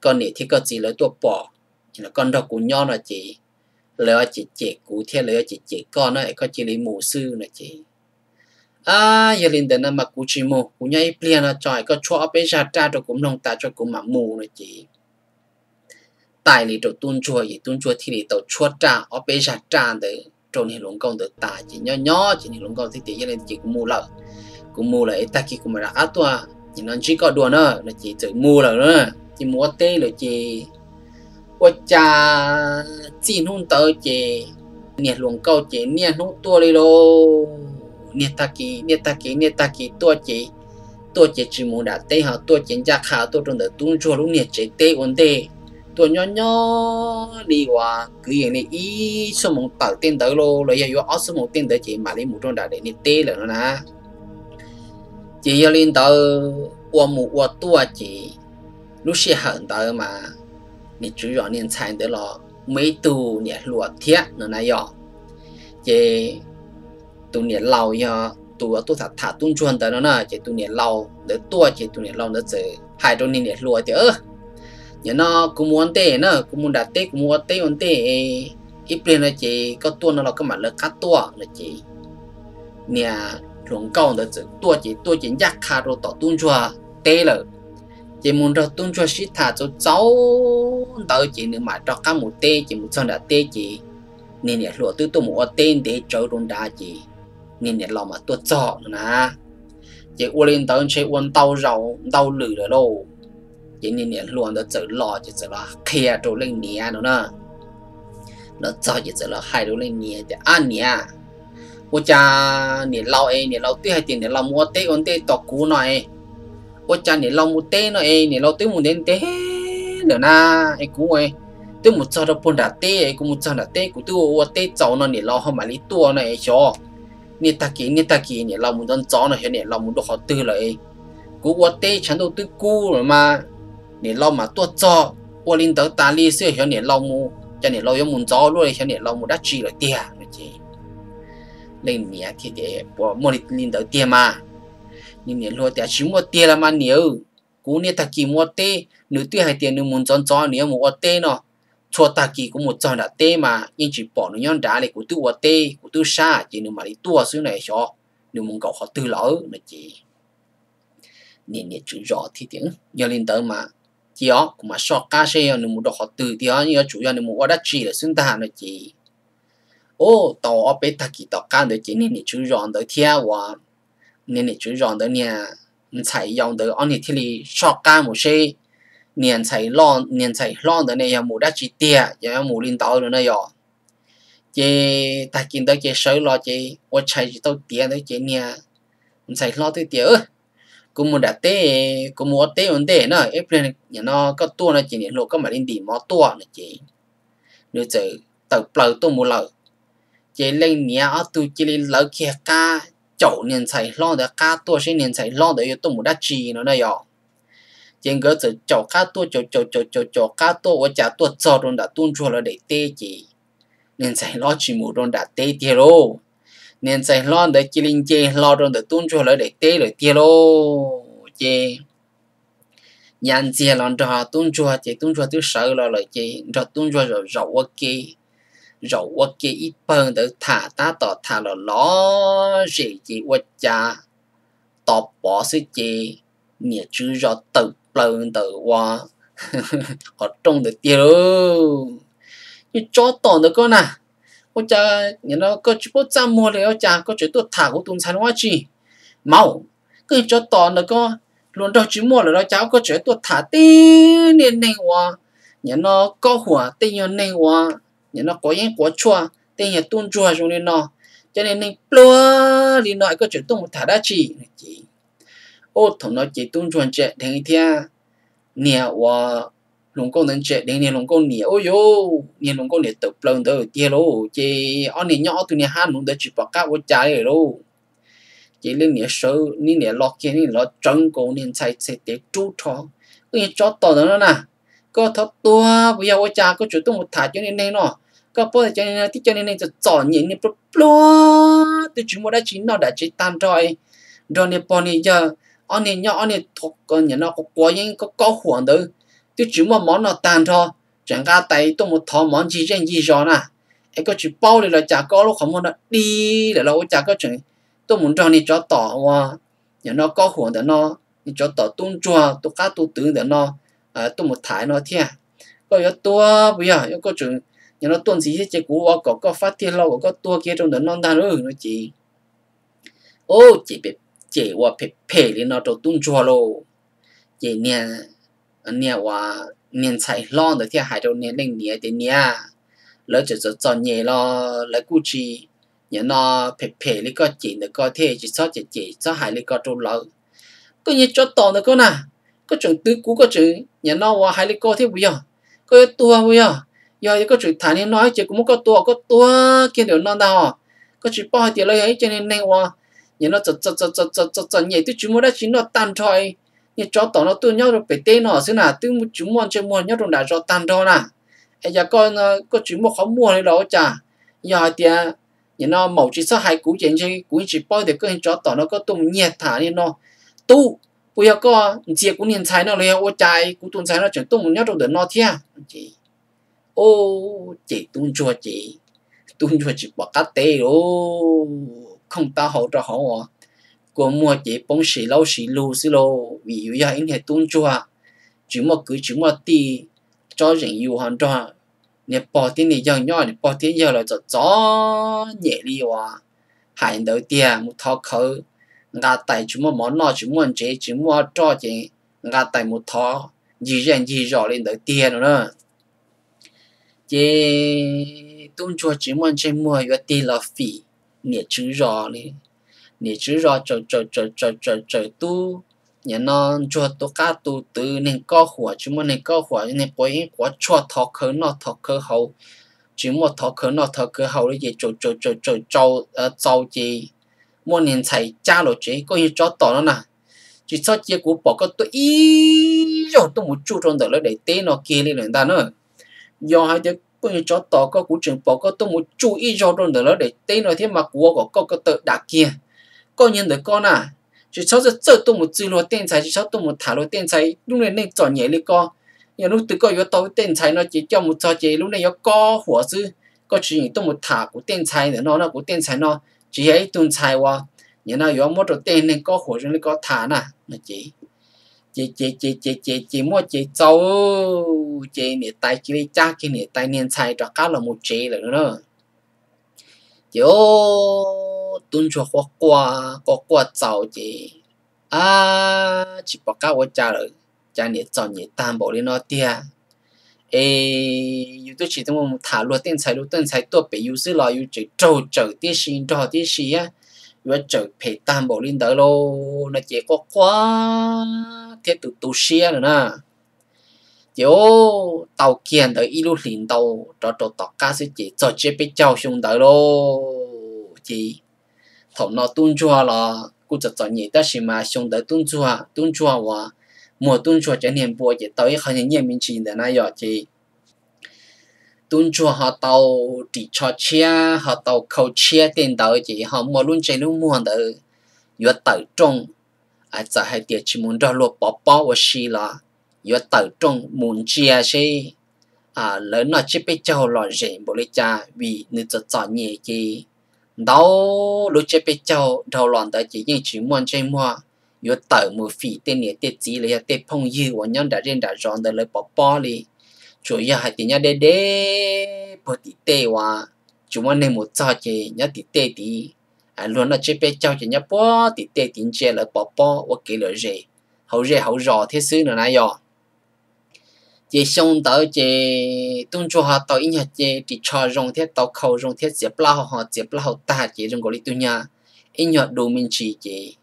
còn nè thì có gì lấy tua bỏ chỉ là con được của nhau là chỉ. Lấy chỉ chị cụ thể lấy chỉ chị con nó có chỉ lấy mù sư là chỉ. À giờ lên đến mà cụ chỉ mù cụ nhau ít liền là trời có cho bé ra ra được cũng nông ta cho cũng mà mù là chỉ tại lý đồ tuân chùa gì tuân chùa thì lý tàu chua trả ở bên ra trả de trong này lồng công được ta chỉ nhỏ nhỏ chỉ này lồng công thì tự nhiên chỉ cũng mua lợ cũng mua lại ta kia cũng mà đã tua chỉ nó chỉ có đùa nữa là chỉ tự mua lợ nữa chỉ mua tê là chỉ qua cha chỉ nung tờ, chỉ nhiệt lồng câu chỉ nhiệt nung tua đi đâu nhiệt ta kia nhiệt ta kia nhiệt ta kia tua chỉ tua chỉ chỉ mua đã tê họ tua chỉ ra khá tua trong đời tuân chùa lúc nhiệt chỉ tê ổn tê tôi nhỏ nhỏ đi qua cứ như này ý số mong tạo tiền tới lo rồi giờ ở số mong tiền tới chị mà đi một trong đại để đi tê là nó nè. Chỉ giờ lên tới qua một qua tua chỉ lúc xe hận tới mà. Mình chủ yếu nên chạy tới lo mấy tu nhẹ lụa thiệt nó này giờ chỉ tu nhẹ lâu giờ tu tu thả thả tung chuồn tới nó nè. Chỉ tu nhẹ lâu để tua, chỉ tu nhẹ lâu nó chơi hai trong nên nhẹ lụa ơ nhớ nó cũng muốn tê, nó cũng muốn đặt tê cũng muốn tê muốn tê ít tiền là chỉ có tua nó là cái mặt là cắt tua là chỉ nè lồng cao đó chỉ tua chỉ tua chỉ nhắc khá rồi tỏ tung chua tê là chỉ muốn cho tung chua xí thả cho cháu tới chỉ nữa mà cho các một tê chỉ một chân đã tê chỉ nên nhà lụa tư tôi một tên để chơi luôn đá chỉ nên nhà lòng mà tua chọ nè. Chỉ uốn lên tới chơi uốn tàu rau tàu lử rồi đâu chỉ nên nè luôn nó trở lò chỉ trở là kia đồ lên nè nó nè nó hai đồ lên thì ăn nè ô cha nè lau ấy tiền nè mua tê còn tê tọt cú này ô cha nè mua tê nó ấy nè lau tê muốn đến tê na ấy cú ấy tê một cho nó bồn đá tê cũng một cho đá tê cũng tê ô tê cháu nó nè không phải lý tua nó ấy cho nè ta kì nè muốn dân cháu nó hiện nè muốn đồ họ tư lại cú ô tê chẳng đâu tư mà 你老嘛多走，我领导打理些小你老母，叫你老有母走路小你老母đã chỉ了爹，那姐。lên mía thì để bỏ mua lên đầu tiên mà nhưng nếu lo tiền chỉ mua tiền là mà nhiều cú nè ta kỳ mua tê nếu tuy hai tiền nếu muốn chọn chọn nếu mua tê nó chua ta kỳ cũng một chọn là tê mà nhưng chỉ bỏ nó nhon đá để cú tu mua tê cú tu sa chỉ nếu mà đi tua xíu này cho nếu muốn cầu họ tư lỡ là chỉ nên nên chủ rõ thì tiếng nhớ lên tới mà chỉ ó cũng mà sọ cá xe nên muốn đồ họ từ thì ó như chủ yếu nó muốn order chỉ là xuyên ta nó chỉ ô tàu ở bên ta kỳ tàu cá được chỉ nên chú rọn tới theo và nên chú rọn tới nha mình chạy dòng tới anh này thì lì sọ cá một xe. Niên chạy lon niên chạy lon tới này nhà muốn đã chỉ tia nhà muốn linh tàu rồi này rồi chị ta kiếm được chị sới lo chị ô, chạy chị tàu tia tới chị nhà. Mình chạy lo tới tia cũng đặt tê cũng muốn tê vấn đề nữa, ép lên nhà nó có tua nó chỉ nên lộ có mà lên đi mó tua nó chỉ nếu chữ tàu plờ tôi mua lợ chỉ lên nhà ở tu chỉ lên lợ kia ca chỗ nên chạy lo được ca tua sẽ nên chạy lo được tôi muốn đã chi nó này rồi chỉ ngỡ chữ chỗ ca tua chỗ chỗ chỗ chỗ chỗ ca tua ở chả tua cho rồi đã tuôn chua là để tê chỉ nên chạy lo chỉ muốn rồi đã tê thiệt rồi nên chạy lo để chỉ linh chê, lo trong để tuôn cho lại để tế rồi tia lô, chê. Nhàn chê lo cho họ tuôn cho chê tuôn cho thứ sợ là lại chê. Cho tuôn cho rồi rậu quá kê, rậu quá kê ít bơn để thả ta tỏ thả là lo gì chê quá cha. Tỏ bỏ sự chê nhẹ chứ rõ tự lần tự qua họ trông được tiêu chứ cho tòn được con à 我家你那个直播站摸了，我家个最多塔个东餐我去，冇，个找到那个。luôn đó chỉ mua là đó cháu có chuyện tôi thả tên nên nên hoa nhà nó có hỏa tên nhà nên hoa nhà nó có những quả chua tên nhà tuôn chua trong nên nó cho nên nên plua đi nói có chuyện tôi một thả đá chỉ chỉ ô thằng nó chỉ tuôn chua chết thành thia nhà hoa lồng công nên chết đến nhà lồng công nhà ôi yo nhà lồng công nhà tập lần đầu tiên lô chỉ anh nhà nhỏ tụi nhà han luôn đó chỉ bảo các ô trái lô chỉ lên nhà số ní nhà lọt kia ní lọt trống cổ nên chạy sẽ để chú cho cái nhà chó tỏ đó nè có thọ tua bây giờ ô cha có chủ động một thả cho nên nên nó có bao giờ cho nên thì cho nên nênจะจ่อnhìn nên blo thì chúng ta chỉ nó đã chỉ tan rồi rồi nên bao nhiêu giờ anh này nhỏ anh này thuộc con nhà nó có quá những có có hoàn đó thì chỉ mà món nó tàn thôi. Chẳng cả tay tôi một thò món gì trên gì rồi nè. Ấy có chỉ bao thì là chả có lúc không muốn nó đi để lâu chả có chuyện. Tôi muốn cho đi cho tỏ hoa. Nhà nó có hoàn để nó đi cho tỏ tung chua. Tôi cá tôi tưởng để nó à tôi một thái nó thiệt à. có yếu tua bây giờ yếu có chuyện. Nhà nó tuần gì hết chứ cũ, có có phát thiên lâu, có tua kia trong đó non đàn ừ nó chỉ ô chỉ biết chỉ wa phê phê lên nó cho tung chua lô. Chỉ nè nè wa nè chạy lon được thiệt hai trong nè lên nè để nè lỡ chỉ cho cho nhẹ lo lấy cú chi nhà nó phê phê lý có chỉ được có thể chỉ cho chỉ chỉ cho hai lý có trong có như cho tỏ được con à có chuyện tứ cú có chuyện nhà nó wa hai lý có bây giờ có tua bây giờ giờ có chuyện thằng này nói chỉ có một cái tua có tua kia điều non đâu có chuyện bao tiền lấy ấy cho nên nên wa nhà nó chật chật chật chật chật chật chật tôi chúng mua đã chỉ nó tan thôi nhà cho tỏ nó tôi nhau rồi phải tên nó xí nào tôi chúng mua chơi mua nhau rồi đã cho tan đó nà. Ai giờ con ờ, có chuyện mua không mua này đó chả. Giờ thì nhà nó màu chỉ sao hai cú chuyện chơi cú chỉ bao để cái cho tỏ nó có tung nhiệt thả nên nó. Tu bây giờ có chỉ cú nhìn thấy nó lấy ô trái cú tung trái nó chuyển tung nhau rồi để nó thia, chị ô chị tung cho chị, tung cho chị bỏ cá tê ô. Không ta hậu cho họ à của mua chỉ bông xì lâu xì lù xì lô vì dụ như anh hệ tung chua chỉ một cứ chỉ một tí cho 人 yêu hàng cho nè bỏ tiền này giờ nhỏ nè bỏ tiền giờ là cho cho nhẹ đi wa hải đầu tiên một thọ khẩu ngà tại chúng mà món nọ chúng muốn chế cho chế ngà tại một thọ gì rèn gì rõ lên đầu tiên nữa chế tung chua chỉ muốn chế mua cái tiền là phí nhẹ chữ rõ này nhẹ chữ rõ cho cho cho cho cho cho tu nhà nó cho tôi cá tu từ nên có hỏa chúng mà nên có hỏa nên bối quá cho thọ khởi nó thọ khởi hậu chỉ một thọ khởi nó thọ khởi hậu đấy chỗ chỗ chỗ chỗ chỗ ờ chỗ gì một年才加了这个也找到了呢。chỉ cho chia của bỏ cái tôi ý rồi tôi muốn chú trọng được là để tên nó kia lên ta nữa do hai đứa có như cho tỏ có của trường bỏ có tôi muốn chú ý cho trong được là để tên nó thế mà của có có cái tự đã kia có nhân được con à chỉ cho giờ giờ tôi muốn dư lo tiền tài chỉ cho tôi muốn thả lo tiền tài lúc này nên chọn nhẹ đi con nhưng lúc từ có yếu tố tiền tài nó chỉ cho một cho chị lúc này có có 火 chứ có tôi muốn thả của tiền tài nữa nó nó của tiền tài nó chỉ ấy tuần tài wa nhà nào có một đồ tiền nên có 火 nên có thả nè nó chỉ chỉ chỉ chỉ chỉ chỉ chỉ mua chị cháu chị nè tay chị đi cha chị nè tay niên tài cho cá là một chị là nữa chỉ tuân cho hoa qua có qua giàu chỉ à chỉ bảo cá tôi cha rồi cha nè chọn nè tam bảo đi nó tia ê yêu chỉ trong một thả luật tiền tài luật tiền tài tôi bị yêu lo yêu trâu trâu tí xin trâu tí xí á yêu trâu phải tam bảo lên đó lô nó chỉ có quá thế tụ tụ xia nữa nè chiếu tàu kiện tới ilu lìn tàu cho cho tàu cá sẽ chỉ cho chế bị trao xuống tới lô chỉ thầu nó tuôn chua là cũng cho cho nhị ta xí mà xuống tới tuôn chua tuôn chua và mùa tuôn chua cho nên bùa chỉ tới hai nhân mình chỉ để này rồi chỉ tuôn chua họ tàu chỉ cho chia họ tàu khâu chia tiền tới chỉ họ mua luôn chơi luôn mua tới vừa tự trong à giờ hai tiệt chỉ muốn cho lúa bỏ bỏ và xí là vừa tự trong muốn chia xí à lớn nó chỉ biết cho lò gì bộ lý cha vì nữ cho cho nhẹ chi. Đâu lúc chỉ biết cho đầu loạn tới chỉ những chỉ muốn chơi mua vừa tự một phi tên nhẹ tên gì lấy tên phong yêu và nhân đã riêng đã rọn được lấy bỏ bỏ đi chủ yếu hai tiền nhà đê đê bố tí tê hoa, chúng muốn nên một cho chị nhà tí tê đi à luôn là chế bé cháu chỉ nhà bố tí tê tiền chơi là bỏ bỏ, và kỹ là gì, hậu rẻ hậu rò thế xứ nữa này rồi chỉ xong tới chỉ tung cho họ tới nhà chỉ chỉ cho rong thiết tàu khâu rong thiết dẹp lao họ dẹp lao ta chỉ rong gọi đi tu nhà. In nhật đồ mình chỉ chỉ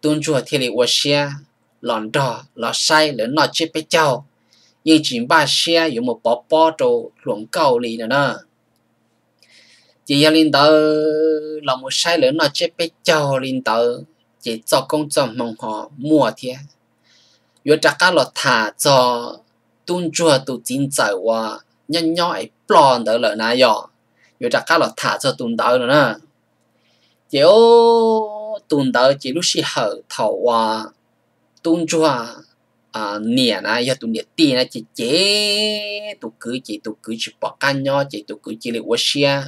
tung cho thế là tôi xe lòn đỏ lò sai, lỡ nọ chết bé cháu nhưng chỉ ba xe dùng một bỏ bó đồ luồng cầu lì nữa nè. Chỉ là linh tờ là một sai, lỡ nọ chết bé cháu linh tờ chỉ cho công cho mong họ mua thiệt vừa trả cả là thả cho tuôn chua tu chính giải qua nhân ấy plon đỡ lợi này yo yo chắc cá là thả cho tuôn đỡ nữa nè. Chiếu tuân đỡ chỉ lúc xí hở thầu wa tuôn chua à nè na yo tuôn nè tiền na chỉ chế, tu cứ chỉ, tu cứ chỉ bỏ can nhau chỉ tu cứ chỉ lấy wa xia.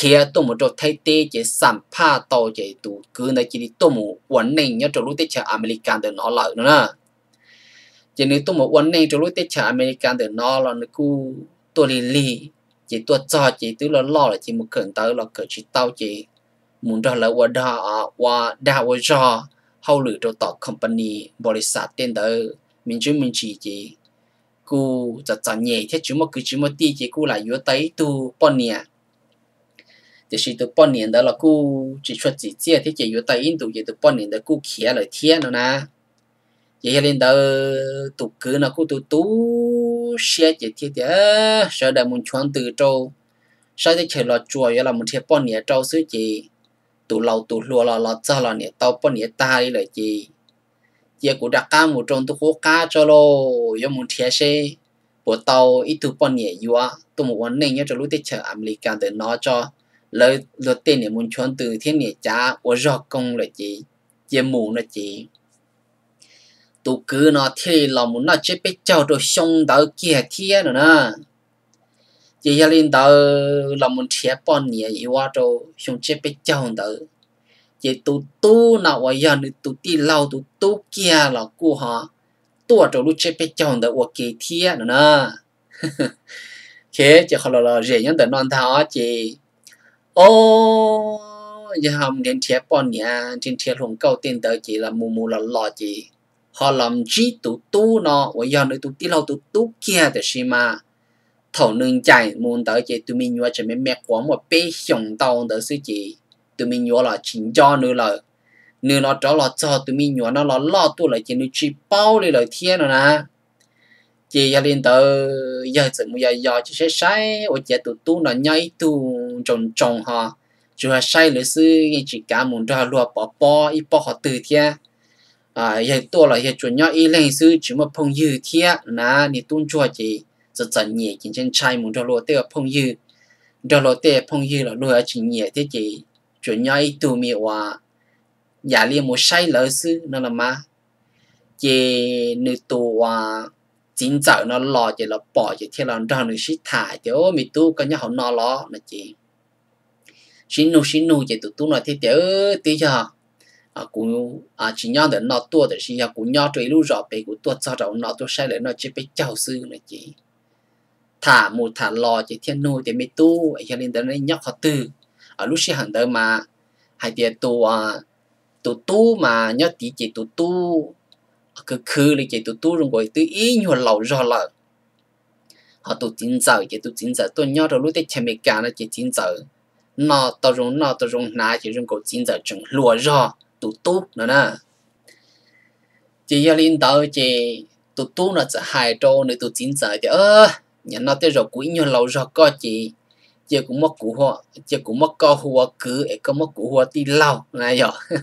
Kia tôi một chỗ thay tê, chỉ sản pha tàu, chỉ tụ cứ này chỉ tôi một vấn nén nhớ chỗ lúc tết chờ American được nó lợi nữa nè. chỉ nếu tôi một vấn này trong lúc tết chả American từ nó là nó cứ tôi lì lì chỉ tôi cho chỉ tôi lo lo là chỉ một cần tới là cỡ chỉ tao chỉ muốn đó là qua đó à qua đa qua do hậu lử cho tọt company bồi sát tiền tới mình chứ mình chỉ chỉ cú จะจันเย่ที่จุมกูจุมตีจีกูหลายยูไตตูปอนเนียแต่สิตัวปอนเนียเดี๋ยวเรากูจะช่วยจีเจียที่จะยูไตอินตูจะตัวปอนเนียเดี๋ยวกูเขียเลยเทียนนะ vậy lên đó tụ cứ nó cũng tụ tú xe chỉ thiết thì sợ đại muốn chọn từ châu sau thì chờ lo chùa vậy là một thiệp bao niên châu xứ chị. Tụ lâu tụ lùa là lo cho là niệm tao bao niên ta đi là chỉ giờ cũng đặt cá một trong tụ cố cá cho lo yêu một thiệp xe bộ tàu ít tụ bao niên yêu tụ một vấn đề nhớ cho lúc tết chờ American để nó cho. Lời lời tên này muốn chọn từ thiên địa cha của rọ công là chị. Giờ mù là chị tụ cứ nó thì là muốn nó chế biết cháu đồ xong đó kia thiên nữa nè. Chỉ là lên đó là muốn chế bọn nhẹ yêu hoa đồ xong chế biết cháu đó chỉ tụ tu nào ở giờ nữa tụ đi lâu tụ tu kia là cô họ. Tua đồ lúc chế biết cháu đó của kia thiên nữa nè. Thế chỉ họ là là dễ nhân tận non tháo chỉ ô, giờ hầm đến chế bọn nhà trên chế hồng câu tiền tới chỉ là mù mù là lọ chỉ họ làm chi tụ tu nó và giờ nữa tụ tí lâu tụ tu kia thì xí mà. Thầu nương chạy, muốn tới chị, tụi mình nhớ chỉ mấy mẹ quá một bê xong tàu tới sư tụi mình nhớ là chính cho nữa là nữa nó cho là cho, tụi mình nhớ nó là lo tu lại chỉ nó chỉ bao đi lời thiên rồi nè. Chị gia đình tờ giờ sự một giờ giờ chị sẽ sai và chị tụ tu nó nhảy tu trồng trồng ha chú là sai lưỡi sư chị cả muốn ra lúa bỏ bỏ ít bỏ họ từ thiên à hiện tu là hiện chuẩn nhau ít lên sư chỉ một phong dư thiên nè ni tuôn chua chỉ giờ chân nhẹ chỉ chân trai muốn cho lúa tiêu phong dư cho lúa tiêu phong dư là lúa chỉ nhẹ thế chỉ chuẩn nhau ít tu mi hòa giả liền một sai lỡ sư nó là má chỉ nữ tu hòa chính giờ nó lo chỉ là bỏ chỉ theo làm ra nữ sĩ thải thì ô mi tu cái nhau họ nó lo là chỉ xin nu xin nu chỉ tu tu nó thì tiểu tí cho à cũng à chỉ nhau để nó tua để xin ya cũng nhau chơi lu rõ bị cũng tua cho rồi nó tua sai để nó chỉ bị chào sư là chỉ thả một thả lò chỉ thiên nuôi thì mi tu ở gia đình đó nhóc họ tư ở lúc xí hàng đó mà hai tiền tu à tụ tu mà nhớ tí chỉ tu tu cứ khứ là chỉ tu tu rồi gọi tự ý nhiều lẩu rồi lợn họ tu chính giờ chỉ tu chính giờ tôi nhớ rồi lúc đấy chém mấy cả nó chỉ chính giờ nó tao dùng nó tao dùng nã chỉ dùng gọi chính giờ chừng lùa rồi tụ tu nữa nè. Chỉ giờ linh đạo chỉ tụ tu nó sẽ hai trâu nữa tụ chính giờ thì ơ, nhà nó tới rồi cũng nhiều lâu rồi có chỉ chỉ cũng mất cũ hoa chỉ cũng mất co hoa cứ ấy có mất cũ hoa tí lâu này giờ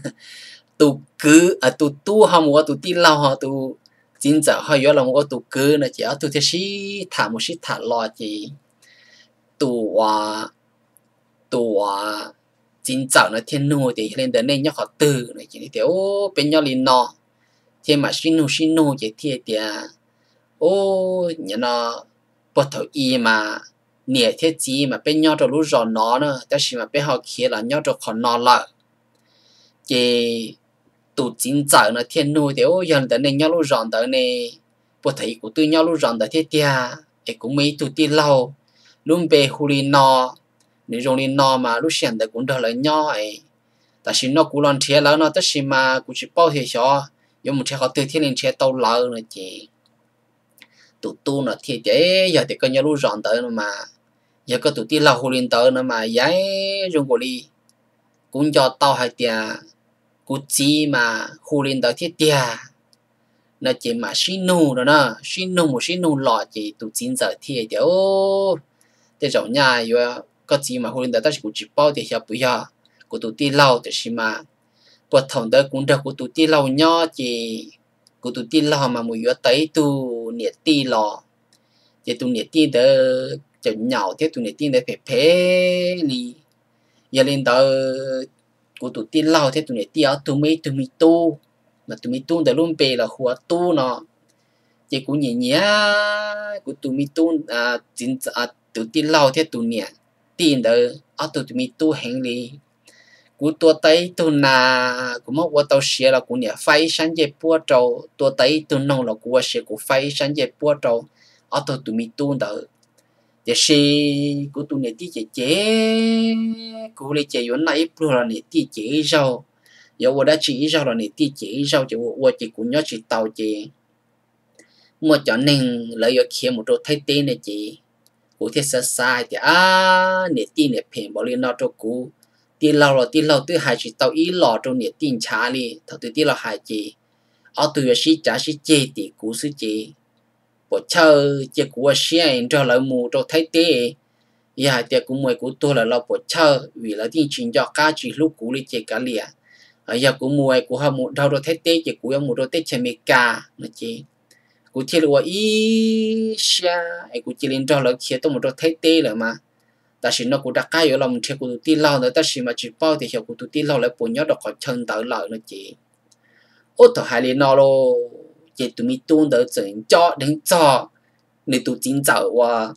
tụt cứ à tụt tu họ mua tụt tí lâu họ tụt chính giờ họ nhớ là mua tụt cứ nữa chỉ ở tu thế sĩ thả một sĩ thả lo chỉ tu à à chính giờ nó thiên nô thì lên đến đây nhóc họ từ này chỉ thì ô bên nhau liền nọ thì mà xin nô xin nô chỉ thì thì ô nhà nó bắt đầu y mà nhẹ thế gì mà bên nhau cho lúc rõ nó nữaแต่是mà bên họ kia là nhau cho khó nó lại chỉ tụ chính giờ nó thiên nuôi thì ô giờ tới nên nhau lúc rõ tới này bộ thấy của tôi nhau lúc rõ tới thế tia ấy cũng mấy tụ ti lâu luôn về khu li nó nếu dùng li nó mà lúc xem tới cũng được lại nhỏ ấy ta xin nó cũng làm thế là nó tất xin mà cũng chỉ bao thế cho nhưng một thế họ từ thiên lên chế tàu lâu nữa chị tụ tu nó thiết thế giờ thì có như lúc dọn tới mà giờ có tụi ti là hồ lên tới nữa mà giấy dùng của đi cũng cho tàu hai tia. Cũng chỉ mà hồ lên tới thiết tia. Nó chỉ mà xin nụ đó nè xin nụ một xin nụ lọ chỉ tụi chín giờ thì thì ô thế giống nhà rồi có chỉ mà hồ liên ta chỉ cũng chỉ bao thì hiểu bây giờ của tụi ti lâu thì xí mà. Bữa thằng đó cũng được của tụi ti lâu nhỏ chỉ của tụi ti lâu mà một yếu tới tu nhiệt ti lò. Chỉ tu nhiệt ti đó cho nhỏ, thế tụi này tin để phải phê đi. Giờ lên đó của tụi tin lao thế tụi này tin ở tụi mấy tụi mấy tu. Mà tụi mấy tu để luôn bề là hùa tu nó. Chỉ cũng nhẹ nhẹ của tụi mấy tu à chính à tụi tin lao thế tụi này tiền đó ở tụi mình tu hành đi, của tua tay tu na của mất qua tàu xe là của nhà phai sáng dây bua trâu. Tua tay tu nông là của xe của phai sáng dây bua trâu. Ở tụi tụi mình tu đó giờ dạ xe của tụi này tí chế chế. Của lấy chế vốn lại bua là này tí chế rau. Giờ qua đã chỉ rau là này tí chế rau chỉ qua chỉ cú nhớ chỉ tàu chế một chỗ nên lấy ở kia một chỗ thay tên này chỉ của thiết sa sai thì à này tin này phèn bỏ liên lo cho cũ. Tin lâu rồi tin lâu tôi hai chỉ tàu ý lo cho này tin trả đi thằng tôi tin lo hai chỉ ở tôi sĩ trả sĩ chế thì cũ sĩ chế bỏ chờ chỉ của xe cho lại mù cho thấy tê ya thì cũng mày của tôi là lo bỏ chờ vì là tin chính cho cá chỉ lúc cũ đi chế cả liền ở giờ cũng mày của họ một đâu rồi thấy tê chế chỉ của một đôi tê chế mì cả mà chế cú chia lúa ý xa ấy cú chơi lên cho lỡ kia tôi một cho thấy tê lỡ mà ta chỉ nó cú đặt cái ở lòng thế cú tụt tin lâu nữa ta chỉ mà chỉ bảo thì hiểu cú tụt tin lâu lại bốn nhớ đọc khỏi chân tới lâu nữa chỉ ô thở hai lên nó lo chỉ tụi mi tuôn tới chỉnh cho đến cho nên tụi chính chở qua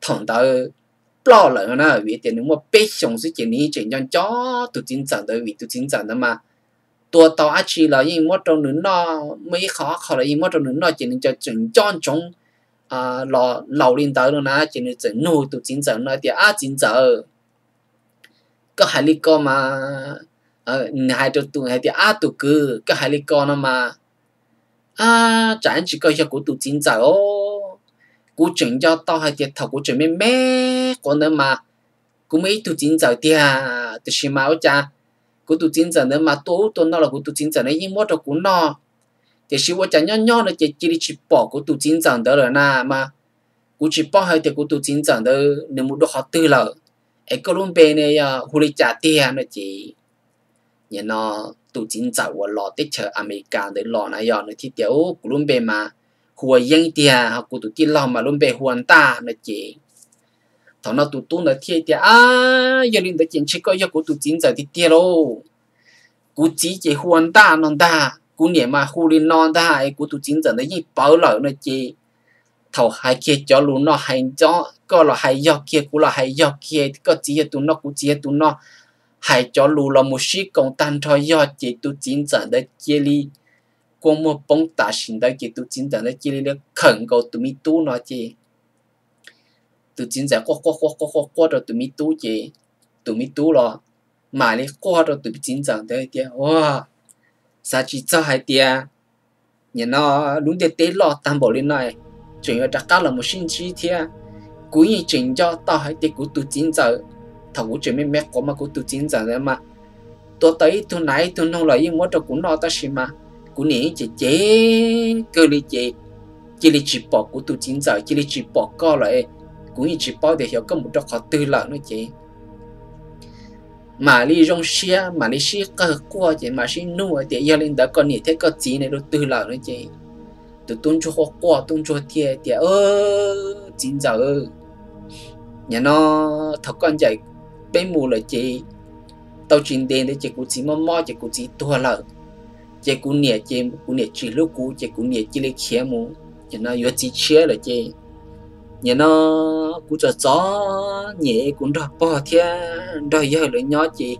thằng đó, lo lợi nó vì tiền nếu mà bê xong suy chỉ ní chỉnh cho cho tụi chính chở đó, vì tụi chính chở đó mà tua tàu chi là những mất trong nữa nọ, mấy khó khó là những mất trong nữa nọ chỉ nên cho chuẩn chọn chúng à lò lầu lên tới nữa nè chỉ nên chuẩn nuôi tụi chính trận nó thì á chính có hai lý co mà ờ hai tụi tụi hai thì á cứ có hai lý co nó mà à chẳng chỉ có cái của tụi chính trận ô cú cho tao hay tiệt thầu cú chuẩn mẹ mẹ còn nữa mà mấy tụi chính trận thì à tụi xí máu cha cú tu chính giờ nữa mà tu tu nó là cú tu chính giờ nữa nhưng mỗi cho cú nó, thì chỉ có chẳng nhỏ nhỏ là chỉ chỉ chỉ bỏ cú tu chính giờ đó rồi na, mà cú chỉ bỏ hay thì cú tu chính giờ đó nếu muốn được họ tư là ấy có luôn bên này à hù lý trả tiền nữa chỉ nhà nó tu chính giờ của lọ tết chờ America để lọ này rồi thì tiểu cú luôn bên mà hồ yên tiền họ cú tu tiền lo mà luôn bên hoàn ta nữa chỉ thằng nó tụt tụ nó thiệt thì à giờ linh đã chuyện chỉ có giờ cú tụt chính giờ thì thiệt rồi cú chỉ chỉ huân ta non ta cú niệm mà hu linh non ta ai cú tụt chính giờ nó gì bảo lợi nó chỉ thầu hai kia cho luôn nó hay cho có là hay do kia cú là hay do kia có chỉ tụ nó cú chỉ tụ nó hay cho luôn là một sĩ công tan cho do chỉ tụ chính giờ đấy chỉ li qua một bông ta xin đấy chỉ tụ chính giờ đấy chỉ li khẩn cầu tụ mi tu nó chỉ từ chính giải qua qua qua qua qua qua rồi tụi mi tú chị. Tụi mi tú lo. Mà đi qua rồi tụi chính giải tới thì wow. Sao chỉ cho hai tia? Nhà nó đúng để tế lo tam bộ lên này. Chuyện ở đặc là một sinh chi thia. Cuối ý chuyện cho tao hai tia của tụi chính giải thầu chuyện mấy mẹ có mà của tụi chính giải đấy mà. Tôi tới, tôi nãy, tôi nông lại nhưng mỗi trò cũng lo ta xí mà. Của nhỉ chị chế cơ đi chị. Chỉ li chỉ bỏ của tụi chính giải chỉ li chỉ bỏ co lại cũng chỉ bao để hiểu có một chỗ khó tư lợi nữa chị. Mà đi rong xe mà đi xe cơ qua chị, mà xe nuôi để giờ lên đã còn nhiều thế có gì này đâu tư lợi nữa chị. Từ tuôn cho họ qua tuôn cho thiệt thì ơ chín giờ nhà nó thật con dạy bên mù là chị. Tao chuyến đen để chị cũng chỉ mò mò, chị cũng chỉ tua lợ. Chị cũng nhẹ chị, cũng nhẹ chỉ lúc cũ, chị cũng nhẹ chỉ lấy khía mù nhà nó vừa chỉ chia là chị. Nhà nó cú cho gió nhẹ cũng ra bỏ thiên đòi giờ lưỡi nhỏ chị.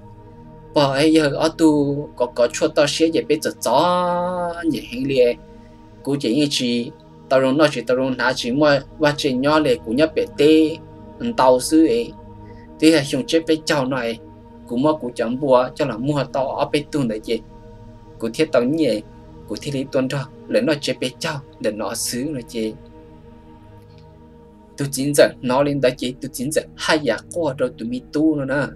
Bỏ ấy giờ ở tu, có có chua to xé giờ biết cho gió nhẹ hình liề cú chỉ như chị, tao luôn nói chỉ tao luôn nói chỉ mà và chỉ nhỏ lệ cũng nhấp bể tê tao sư ấy. Thì là dùng chết bị cháu này cú mà cú chẳng bùa cho là mua to ở bên tu này chị. Cú thiết tao nhẹ cú thiết lý tuân ra lấy nó chết bị cháu để nó xứ rồi chị tu chính dẫn nó lên đó chỉ tu chính dẫn hai giả qua rồi tu mi tu nữa nè.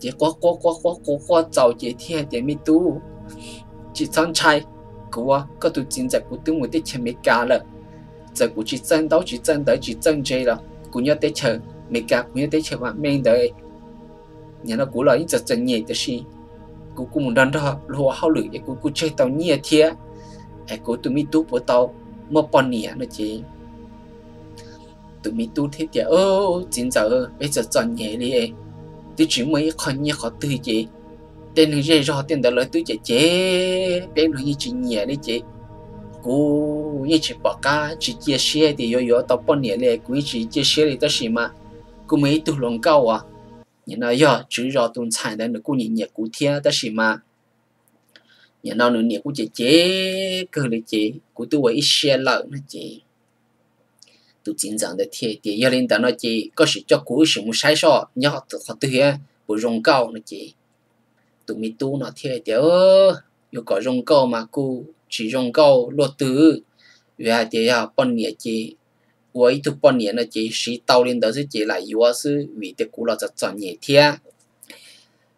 Chỉ qua qua qua qua qua qua giàu chỉ thiên để mi tu. Chỉ thân trai của, có tu chính dẫn của tu một tiết chân mi cả là. Giờ của chỉ chân đấu chỉ chân tới chỉ chân chơi là của nhớ tiết chờ mi cả của nhớ tiết chờ mà men đấy. Nhà nó của là những giờ chân nhẹ tới gì của cũng muốn đan đó lúa hao lửa của của chơi tàu nhẹ thiệt ai của tu mi tu của tàu mà bọn nhẹ nó chỉ tụi mình tu thế thì ô chính giờ bây giờ chọn nhẹ đi tôi chỉ mới con nhẹ khó tư chị. Tên người dễ rõ tên đó là tôi chạy chế. Bên người như chị nhẹ đi chị. Cú như chị bỏ cá chị chia sẻ thì yo yo tao bỏ nhẹ lệ cú chị chia sẻ thì tao xí mà. Cú mấy tu lòng cao à. Nhà nó yo chỉ rõ tuần sản đó nó cú nhẹ nhẹ cú thiên đó gì mà. Nhà nó nữa nhẹ cú chạy chế, cơ là chị. Cú tôi ít share lợn nó chị tu chính rằng de thiệt thì gia lên đó nói chị có sự cho cú sự muốn sai sót nhớ họ tự họ tự hiện bộ rong cao nó chị tu mi tu nó thiệt thì ơ yêu có rong cao mà cú chỉ rong cao lo tử vì hai thì à bọn nhẹ chị với tụ bọn nhẹ nó chị sĩ tàu lên đó sẽ chỉ là yêu sư vì thế cú là rất chọn nhẹ thiệt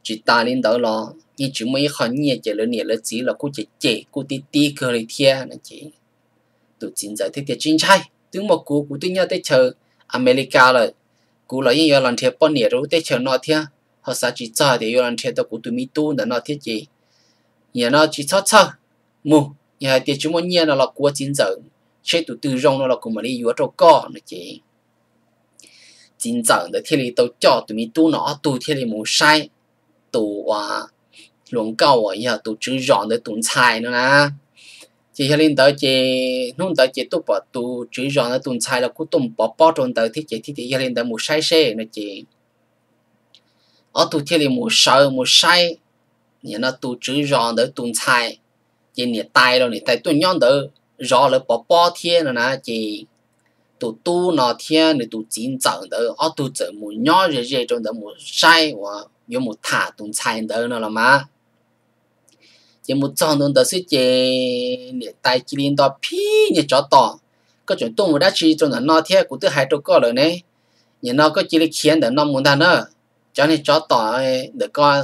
chỉ ta lên đó lo nhưng chỉ mới khó nhẹ chị lớn nhẹ lớn chỉ là cú chị chị cú tí tí cơ này thiệt nó chị tu chính giải thế thì chính trai tướng một cú cú tướng nhau tới chờ America là cú là những lần thiệt bao nhiêu rồi tới chờ nó thiệt họ sẽ chỉ cho để lần thiệt tao cú tụi mi tu là nó thiệt gì nhà nó chỉ cho cho mu nhà thì chúng muốn nhà nó là của chính giờ chế tụi tư rong nó là cú mà đi vừa trâu co nó chỉ. Chính giờ để thiệt là tao cho tụi mi tu nó tu thiệt là mu sai. Tu à luồng cao à nhà tu chữ rong để tuần sai nữa nè chỉ hiện lên tới chỉ nung tới chỉ tu bỏ tu chỉ rõ là tuần sai là cú tôm bỏ bỏ trốn tới thì chỉ thì chị hiện lên tới một sai xe nó chỉ ở tu thì là một sợ một sai nhà nó tu chỉ rõ tới tuần sai chỉ nhà tay rồi nhà tay tuần nhon tới, rõ là bỏ bỏ thiên rồi nè chỉ tu tu nó thiên thì tu chín chẳng tới. Ở tu chỉ một nhon rồi rồi trốn tới một sai và có một thả tuần sai tới nó là mà chỉ một trong đó sẽ chỉ để tài chỉ liên đó phi như cho to có chuyện tung một đã chỉ cho nó nó thế cũng tự hai chỗ có rồi nè nhưng nó có chỉ là khiến để nó muốn ta nữa cho nên cho to để co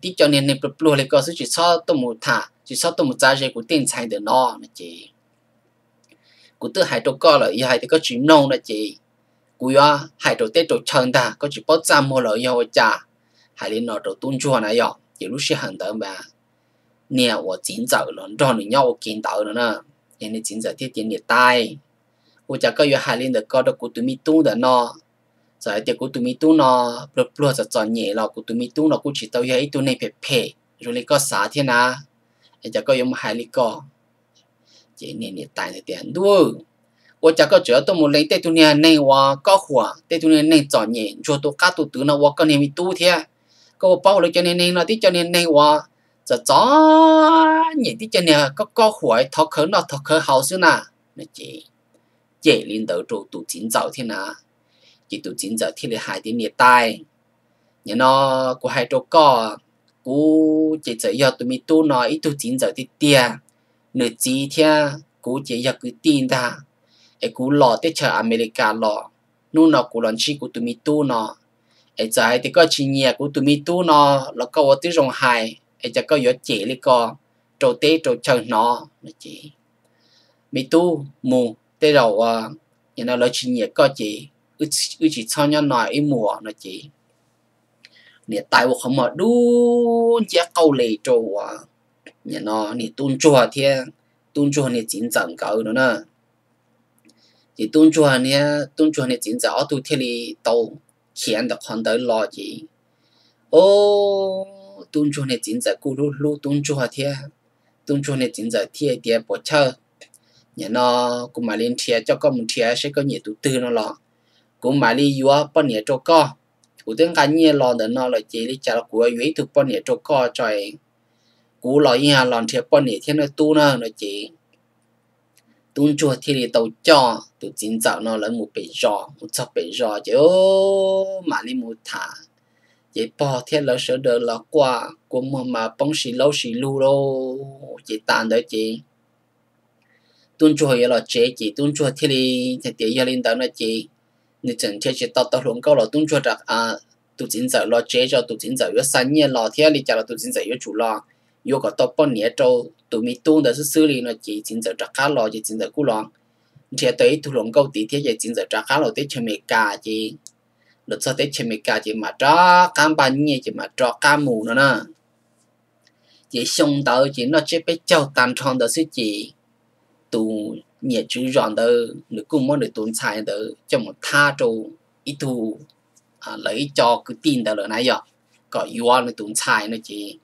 tí cho nên nên bự bự lại co sẽ chỉ so tôi một thả chỉ so tôi một giá trị của tiền tài để nó là chị của tôi hai đồ có rồi y hai có chuyện nông là chị của yo hai đồ tết đồ chân ta có chỉ bao trăm mua lợi yo cha hai lên nó đồ tuân chua này yo chỉ lúc sẽ hàng tới mà nè 我今早了让你要我见到了呢因为今早天天你带我家个月hai lên được có được của tụi mi tu的nó giờ thì của tụi mi tu nó bự bự giờ chọn nhẹ là của tụi mi tu nó cũng chỉ tao ấy tụi này phải phê rồi lấy có xả thiên à em chắc có dùng hai lý có chỉ nên nên tài được tiền đua 我这个主要都没来带tu年内我搞火，带tu年内早年，做都搞都得了，我跟你们多天，个我包了叫年内了，的叫年内我， giờ gió nhỉ tí chân nè, có có khỏi thọ khớ nó thọc khớ hậu xưa nà nó chỉ chỉ lên đầu trụ tụ chín dạo thế nà chỉ tụ chín dạo thì là hai tiếng nhiệt tai. Nhớ nó của hai chỗ co, cú chỉ chỉ giờ tụi mi tu nói ít tụ chín dạo thì tia nửa chi thia, cú chỉ giờ cứ tin ta. Ấy cú lọ tới chờ America lọ nu nó cú lần chi cú tụi mi tu nó. Ấy giờ thì có chi nhà cú tụi mi tu nó là có ở tới rồng hai ấy giờ có giờ chỉ li co trâu tê trâu chờ nó nó chỉ mi tu mù tê đầu à nhà nó lấy chuyện nhiệt có chỉ ư ư chỉ cho nhau nói ý mùa nó chỉ nè tại vô không mà đu chỉ câu lệ trâu à nè nó nè tuôn chùa thiên tuôn chùa nè chính chẳng cầu nữa nè chỉ tuôn chùa nè tuôn chùa nè chính chẳng tu thiên li tàu khiến được hoàn tới lo chỉ ô tuôn chùa nè chính chẳng cú lu lu tuôn chùa thiên tuôn chùa nè chính giải thiên địa bỏ chơi nhà nó cũng mà lên thiên cho có một thiên sẽ có nhiều tụ tư nó lọ cũng mà đi vừa bao nhiêu cho co cụ tiếng cái nhiều lọ đến nó là chỉ đi chả của dưới thực bao nhiêu cho co trời cú lo nhà lòng thiệt bao nhiêu thiên nó tu nó nó chỉ tuôn chùa thì đi tàu cho tụ chính giải nó là một bể giò một chọc bể giò chứ mà đi một thả chị bỏ thiết là sợ đỡ là quả của mà mà bông xì lâu xì lu đâu chị tàn đấy chị. Tuân chùa giờ là chế chị tuân chùa thiết đi thì tiệt giờ lên đó là chị. Nếu chẳng thiết chị tao tao luôn câu là tuân chùa đặt à tụi chính giờ lo chế cho tụi chính giờ có sáng nhiên lo thiết đi cho là tụi chính giờ có chủ lo. Yếu có tao bao nhiêu trâu, tụi mi tuân đó xử lý nó chị chính giờ đặc khá lo, chị chính giờ cú lo thì tới tụi luôn câu tí thiết chị chính giờ đặc khá lo tới chuẩn bị cả chị lúc sau tới chim cá chỉ mà cho cam ba nhẹ chỉ mà cho cam mù nữa nè. Chỉ xong tới chỉ nó chỉ biết cho tan tròn đó suy chỉ tù nhẹ chữ rọn đó, được cũng món được tốn xài đó, cho một tha trù ít thu, à, lấy cho cứ tin đó rồi này vậy có yếu được tốn xài nữa chỉ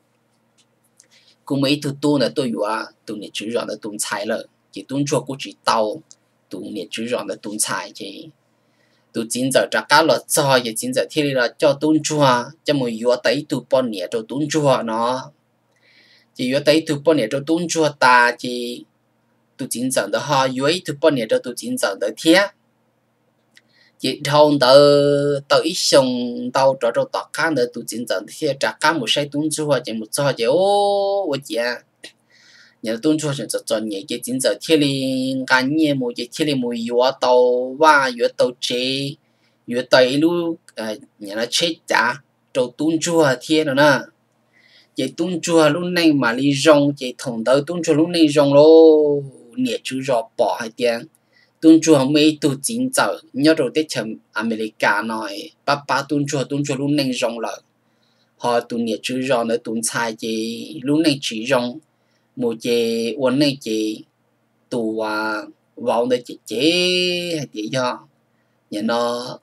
cũng mấy thứ tu là tôi yếu tù nhẹ chữ rọn được tốn xài rồi chỉ tốn cho cô chỉ tàu tù nhẹ chữ rọn được tốn xài chỉ tu chín giờ trả cá lọt cho giờ chín giờ thì là cho tốn chua. Cho mùi yếu tới tu bọn nhẹ cho tốn chua nó. Chỉ yếu tới tu bọn nhẹ cho tốn chua ta, chỉ tu chín giờ đó ha yuấy tu bao nhẹ cho tu chín giờ đó thế chỉ thôn đó, tao ít sông tàu cho cho tọt cá nữa tu chín giờ thế trả cá một say tuân chua, chỉ một cho, chỉ ô ô chị à nhà tuân chú chính cái lu à nhà nó nè. Lúc này mà đi rong cái thông đầu tuân chú lúc này rong luôn nhẹ chú rõ bỏ hai tiếng. Tuân chùa mấy tu chính giờ nhớ đầu tết chấm America nói, ba ba tuân chùa tuân chùa lúc này rong lợi họ tu nhẹ chú rõ nữa tuân sai cái lúc này chỉ rong một chị uốn này chị tu và vào để chị chế hay chị do nhà nó,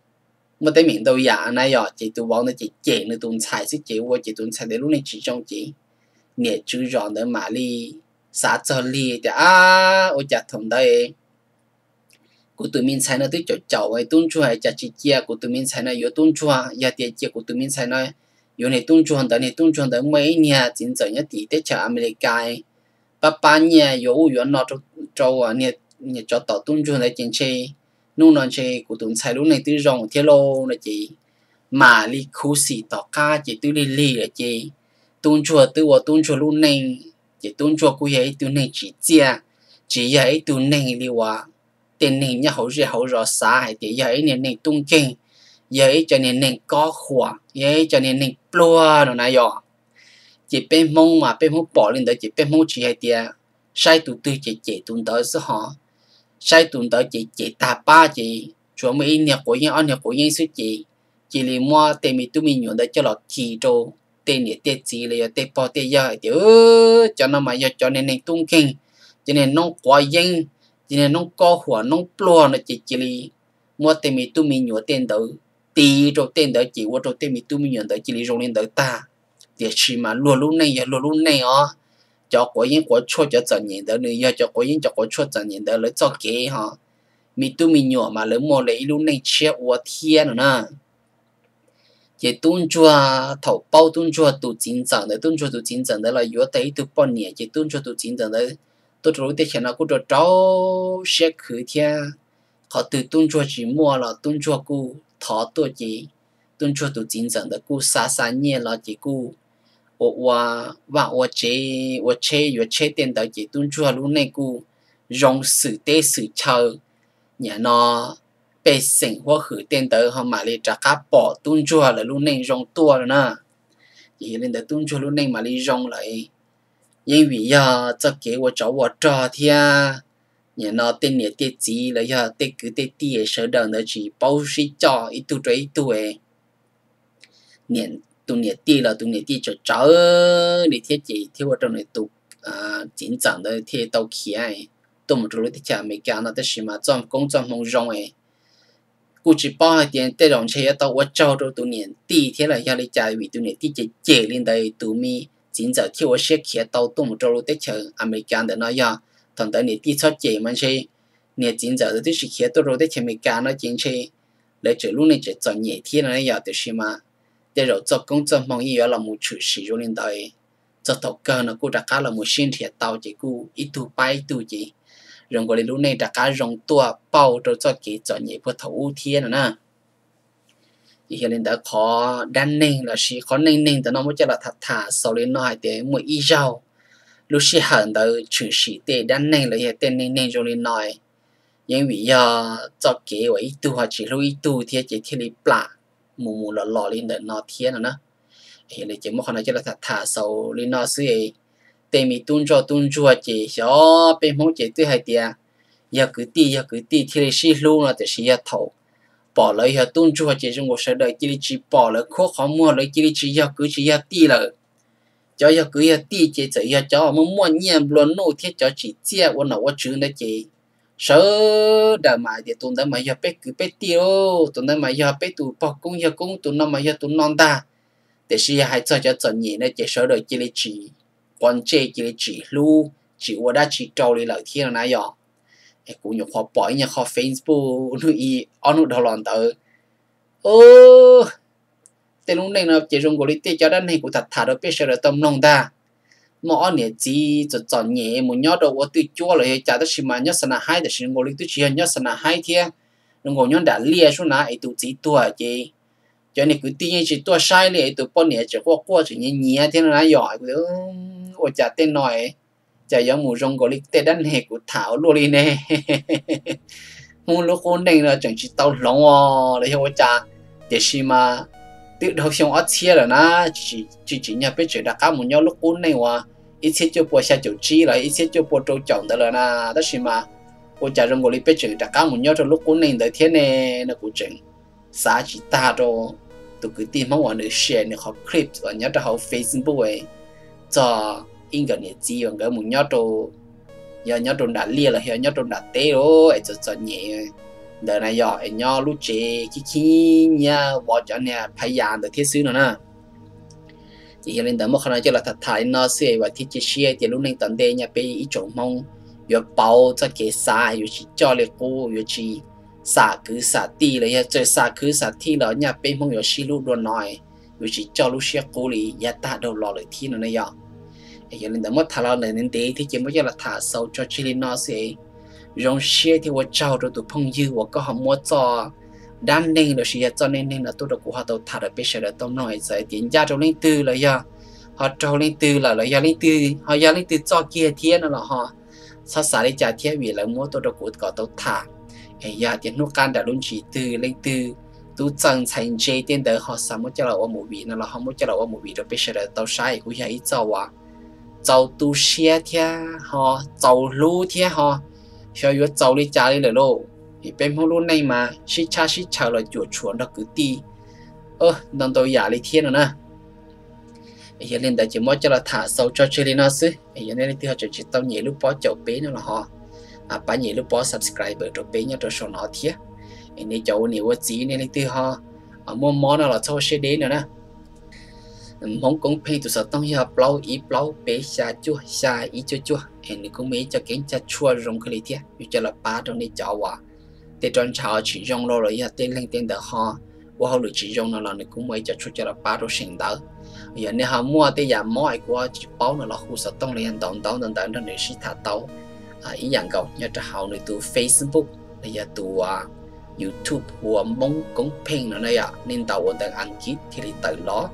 mà tới miệng tôi giả này rồi chị tu vào để chị chế nữa tuân sai sức chị qua chị tuân sai để lúc này chị trong chị. Nhẹ chú rõ nữa mà đi xã cho li thì à ôi chả thùng đây. Của tụi mình xài nó tới chỗ chậu ấy tuôn chua hay chả chỉ chia của tụi mình xài nó yếu tuôn chua giờ tiền dạ, chia của tụi mình xài nó. Yếu này tuôn chua hơn này tuôn chua hơn mấy nhà chính giờ nhất thì tới chợ America ấy bà bà nhà yếu yếu nó cho cho nhà nhà cho tàu tung chua này chính chơi nung non chơi của tụng xài lúc này tư rong thiết lô là chị mà li khu xì tỏ ca chị tư li li là chị tung chùa tư vào tung chùa lúc này chị tung chùa của ấy tư này chỉ chia chỉ ấy tư này li qua tiền này nhá hậu rẻ hậu rõ xa hay thì ấy này này tung kinh ấy cho nên này có khỏa ấy cho nên này plua nó này rồi chỉ bên mông mà bên mông bỏ lên đó chỉ bên mông chỉ hay tia sai tụ tư chỉ chỉ tụ đó số họ. Sai tụ đó chỉ chỉ ta ba chỉ. Chúa mấy nhà của nhân ăn nhà của nhân số chỉ. Chỉ li mua tiền mi tu mi nhọn đó cho lọt chỉ trâu tiền để tiền chỉ là tiền bỏ tiền giờ thì cho nó mà giờ cho nên nên tung kinh. Cho nên nó quá nhanh cho nên nó có hỏa nó plua nó chỉ chỉ li mua tiền mi tu mi nhọn tiền đó. Tí rồi tiền đó chỉ qua cho tiền mi tu mi nhọn đó chỉ li rồi lên đó ta địa chỉ mà luôn luôn này giờ luôn luôn này ó cho có những có chua cho chân nhìn đỡ nữa giờ cho có những cho có chua chân nhìn đỡ lấy cho kế ha mi tu mi nhỏ mà lấy mò lấy luôn này chia ua thiên nữa chỉ tuân chua thầu bao tuân chua tu chính chẳng đấy tuân chua tu chính chẳng đấy là yếu tới tu bao nhiêu chỉ tuân chua tu chính chẳng đấy tôi rồi để cho nó cũng cho cháu sẽ khử thiên họ từ tuân chua chỉ mua là tuân chua cũ thọ tôi chỉ tuân chua tu chính chẳng đấy cũ xa xa nhẹ là chỉ cũ 我我我我这我这有这点的这动作路那个用死的死超，然后被生活和点的和马里扎卡宝动作了路那用多了呢，也连的动作路那马里用来，因为呀，这给我找我找天。然后点年点子了呀，点个点点手等的去包睡觉，一度追一度诶， 年。tụ nhẹ ti là tụ nhẹ ti cho cháu để thiết chỉ, thiết vào trong này tụ à chính chẳng đấy thiết tàu khí ai. Tụ một chỗ thì chả mấy cái nó tới xí mà trong công trong mong rong ấy. Cú chỉ bao tiền tê rong chơi tàu vợ cháu rồi tụ nhẹ ti, thế là gia lấy trả vì tụ nhẹ ti chỉ chế lên đây tụ mi, chính giờ thiết vào xe kia tàu tụ một chỗ tới chờ American đấy nói ya thằng đấy nhẹ ti cho chế mà chơi nhẹ chính giờ tới xí kia tụ rồi tới chờ mấy cái nó chính chơi lấy chữ lúc này chỉ chọn nhẹ thiết là ya tới xí mà để rồi cho công cho mong ý là một chủ sử dụng lên đời cho tàu cơ nó cũng đã cá là một sinh thiệt, tàu chỉ cũng ít tu bay tu chỉ. Rồi gọi lúc này đã cá rồng tua, bao rồi cho kỹ cho nhẹ vừa thấu thiên nữa thì hiện đã khó, đan nén là chỉ khó nén nén thì nó mới cho là thật thà, sau lên nói để một ý giàu lúc sĩ hẳn đời chuyển sĩ để đan nén là hiện tên nén nên rồi lên nói. Nhưng vì giờ, cho kế và ít tu hoặc chỉ lúc ít tu thì chỉ thì lý bạc mù mù lọ lọ lên đợt nó thiên nữa thì lấy chỉ một con này cho là thả thả sầu lên nó suy, ấy tê mi tuôn cho tuôn chua chỉ xó bên mông chỉ tư hai tia giờ cứ ti giờ cứ ti thì lấy xí luôn là để xí giờ thầu bỏ lấy giờ tuôn chua chỉ trong cuộc sống đời chỉ chỉ bỏ lấy khó khó mua lấy chỉ chỉ giờ cứ chỉ giờ ti là cho giờ cứ giờ ti chỉ chỉ giờ cho mà mua nhầm luôn nô thiết cho chỉ chia quân nào quân chữ đấy chỉ sợ đã mà thì tụi nó mà giờ bé cứ bé tiêu tụi nó mà giờ bé tụi bỏ công giờ công tụi nó mà giờ tụi non ta để xí hay cho cho cho nhỉ này chỉ sợ rồi chỉ lấy chỉ quan chế chỉ lấy chỉ lu chỉ 我 đã chỉ trâu đi lời thiên là giờ cũng nhiều họ bỏ nhiều họ Facebook nuôi y ông nó đầu lòng tới ô tên lúc này nó chỉ dùng gọi lý cho đến này cũng thật thà đâu biết sợ tâm nông ta mỏ nè chỉ cho chọn nhẹ một nhớ đâu tôi chua lại chả xin mà nhớ sân hai để xin ngồi lý tôi chỉ nhớ sân hai thì nó ngồi nhớ đã lia xuống nãy ấy tôi chỉ tua chứ cho nên cứ tin chỉ tua sai liền tôi bao nè chỉ qua qua chỉ nhẹ nhẹ thế nó giỏi. Tôi ôi chả tên nói chả giống một rong ngồi lý tên đan hệ của thảo luôn đi nè. Muốn lúc hôn này là chẳng chỉ tao lòng à lấy ôi chả để xin mà tự đầu xong ở chia rồi na, chỉ chỉ chỉ nhà biết chuyện đã cá một nhau lúc cuốn này hoa. Ít xíu cho bộ xe chỗ chi là ít xíu cho bộ trâu chọn đó là na, đó là mà. Cô cha rong gọi biết chuyện đã cá một nhau trong lúc cuốn này đời thế này nó cũng chuyện. Xã chỉ ta rồi. Tụi cứ tìm mong wanna share được học clip và nhớ cho học Facebook ấy. Cho in gần nhà chi và cái một nhau trâu. Giờ nhau trâu đã lia là, giờ nhau trâu đã té rồi, cho cho nhẹ đời này giờ anh nhau lúc trẻ khi khi nhà vợ chồng nè phải dàn được thiết xứ nữa nè. Chỉ hiện lên đó một khả cho là thật thái nó sẽ và thiết chế xe thì lúc này tận đây nha bé ít chỗ mong. Vừa bao cho cái xa, vừa chỉ cho lại cô, vừa chỉ xa cứ xa ti là ya chơi xa cứ xa ti là nha bé mong vừa xí lúc luôn nói vừa chỉ cho lúc xe cô li ya ta đâu lo lại thi nữa này giờ hiện lên đó một thà lo nên để thì chỉ mới cho là thả sâu cho chỉ nó sẽ rong xe thì wo chào rồi tụ phong dư wo có họ mua cho đan nên là sự cho nên nên là tôi được của họ tàu thả được bây giờ là tôm nói giải tiền gia trong linh tư là do họ trong linh tư là là do linh tư họ do linh tư cho kia thiên là họ sao xả đi trả thiên vì là mua tôi được của họ tàu thả ấy giờ tiền nước can đã luôn chỉ tư linh tư tu chẳng thành chế tiền đời họ sao muốn cho là một vị là họ muốn cho là một vị được bây giờ là tàu sai của nhà ít cho à tàu tu xe thiên họ tàu lưu thiên họ cho yếu giàu đi trả đi lô thì bên hôm lúc này mà xí cha xí cha là chuột chuột nó cứ đi ơ đồng tôi giả đi thiên rồi nè giờ lên đây chỉ muốn cho là thả sâu cho chơi nó xứ giờ nên thì họ chỉ tao nhảy lúc bỏ chậu bé nữa là họ à bà nhảy lúc bỏ subscribe rồi bé nhá rồi số nó thiệt nên cháu nếu chỉ nên thì họ à mua món nào là thôi sẽ đến nữa nè mong công pay tu sa hiệp ya plau i plau pe sa chu sa i chu chu en ko me cha ken cha chua rong khle thia yu cha la pa dong ni cha wa te ton cha chi jong lo lo ya te leng tên da ha wa ha lu chi jong na la ni ko me cha chu cha la ba do sing da ya ne ha mua te ya mo ai ko chi pau na la hu sa tông le yan dong dong dong dong dong ni shi tha tao à ý yang gao ya ta hao ni facebook. Le ya tu youtube của mong công pay nó này à nên tạo vẫn đang ăn kít thì đi tới đó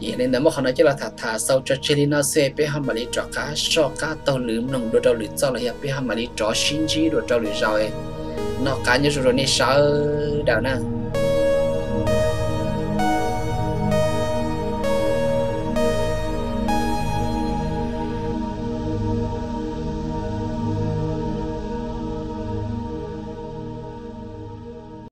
ye nên nếu mà họ nói chứ là thà thà sau cho chơi nó sẽ biết ham mà cá cho cá tàu lưỡi nồng đồ tàu lưỡi cho là biết ham mà lý chi đồ tàu lưỡi rồi. Nó cá như rồi này sao đào nè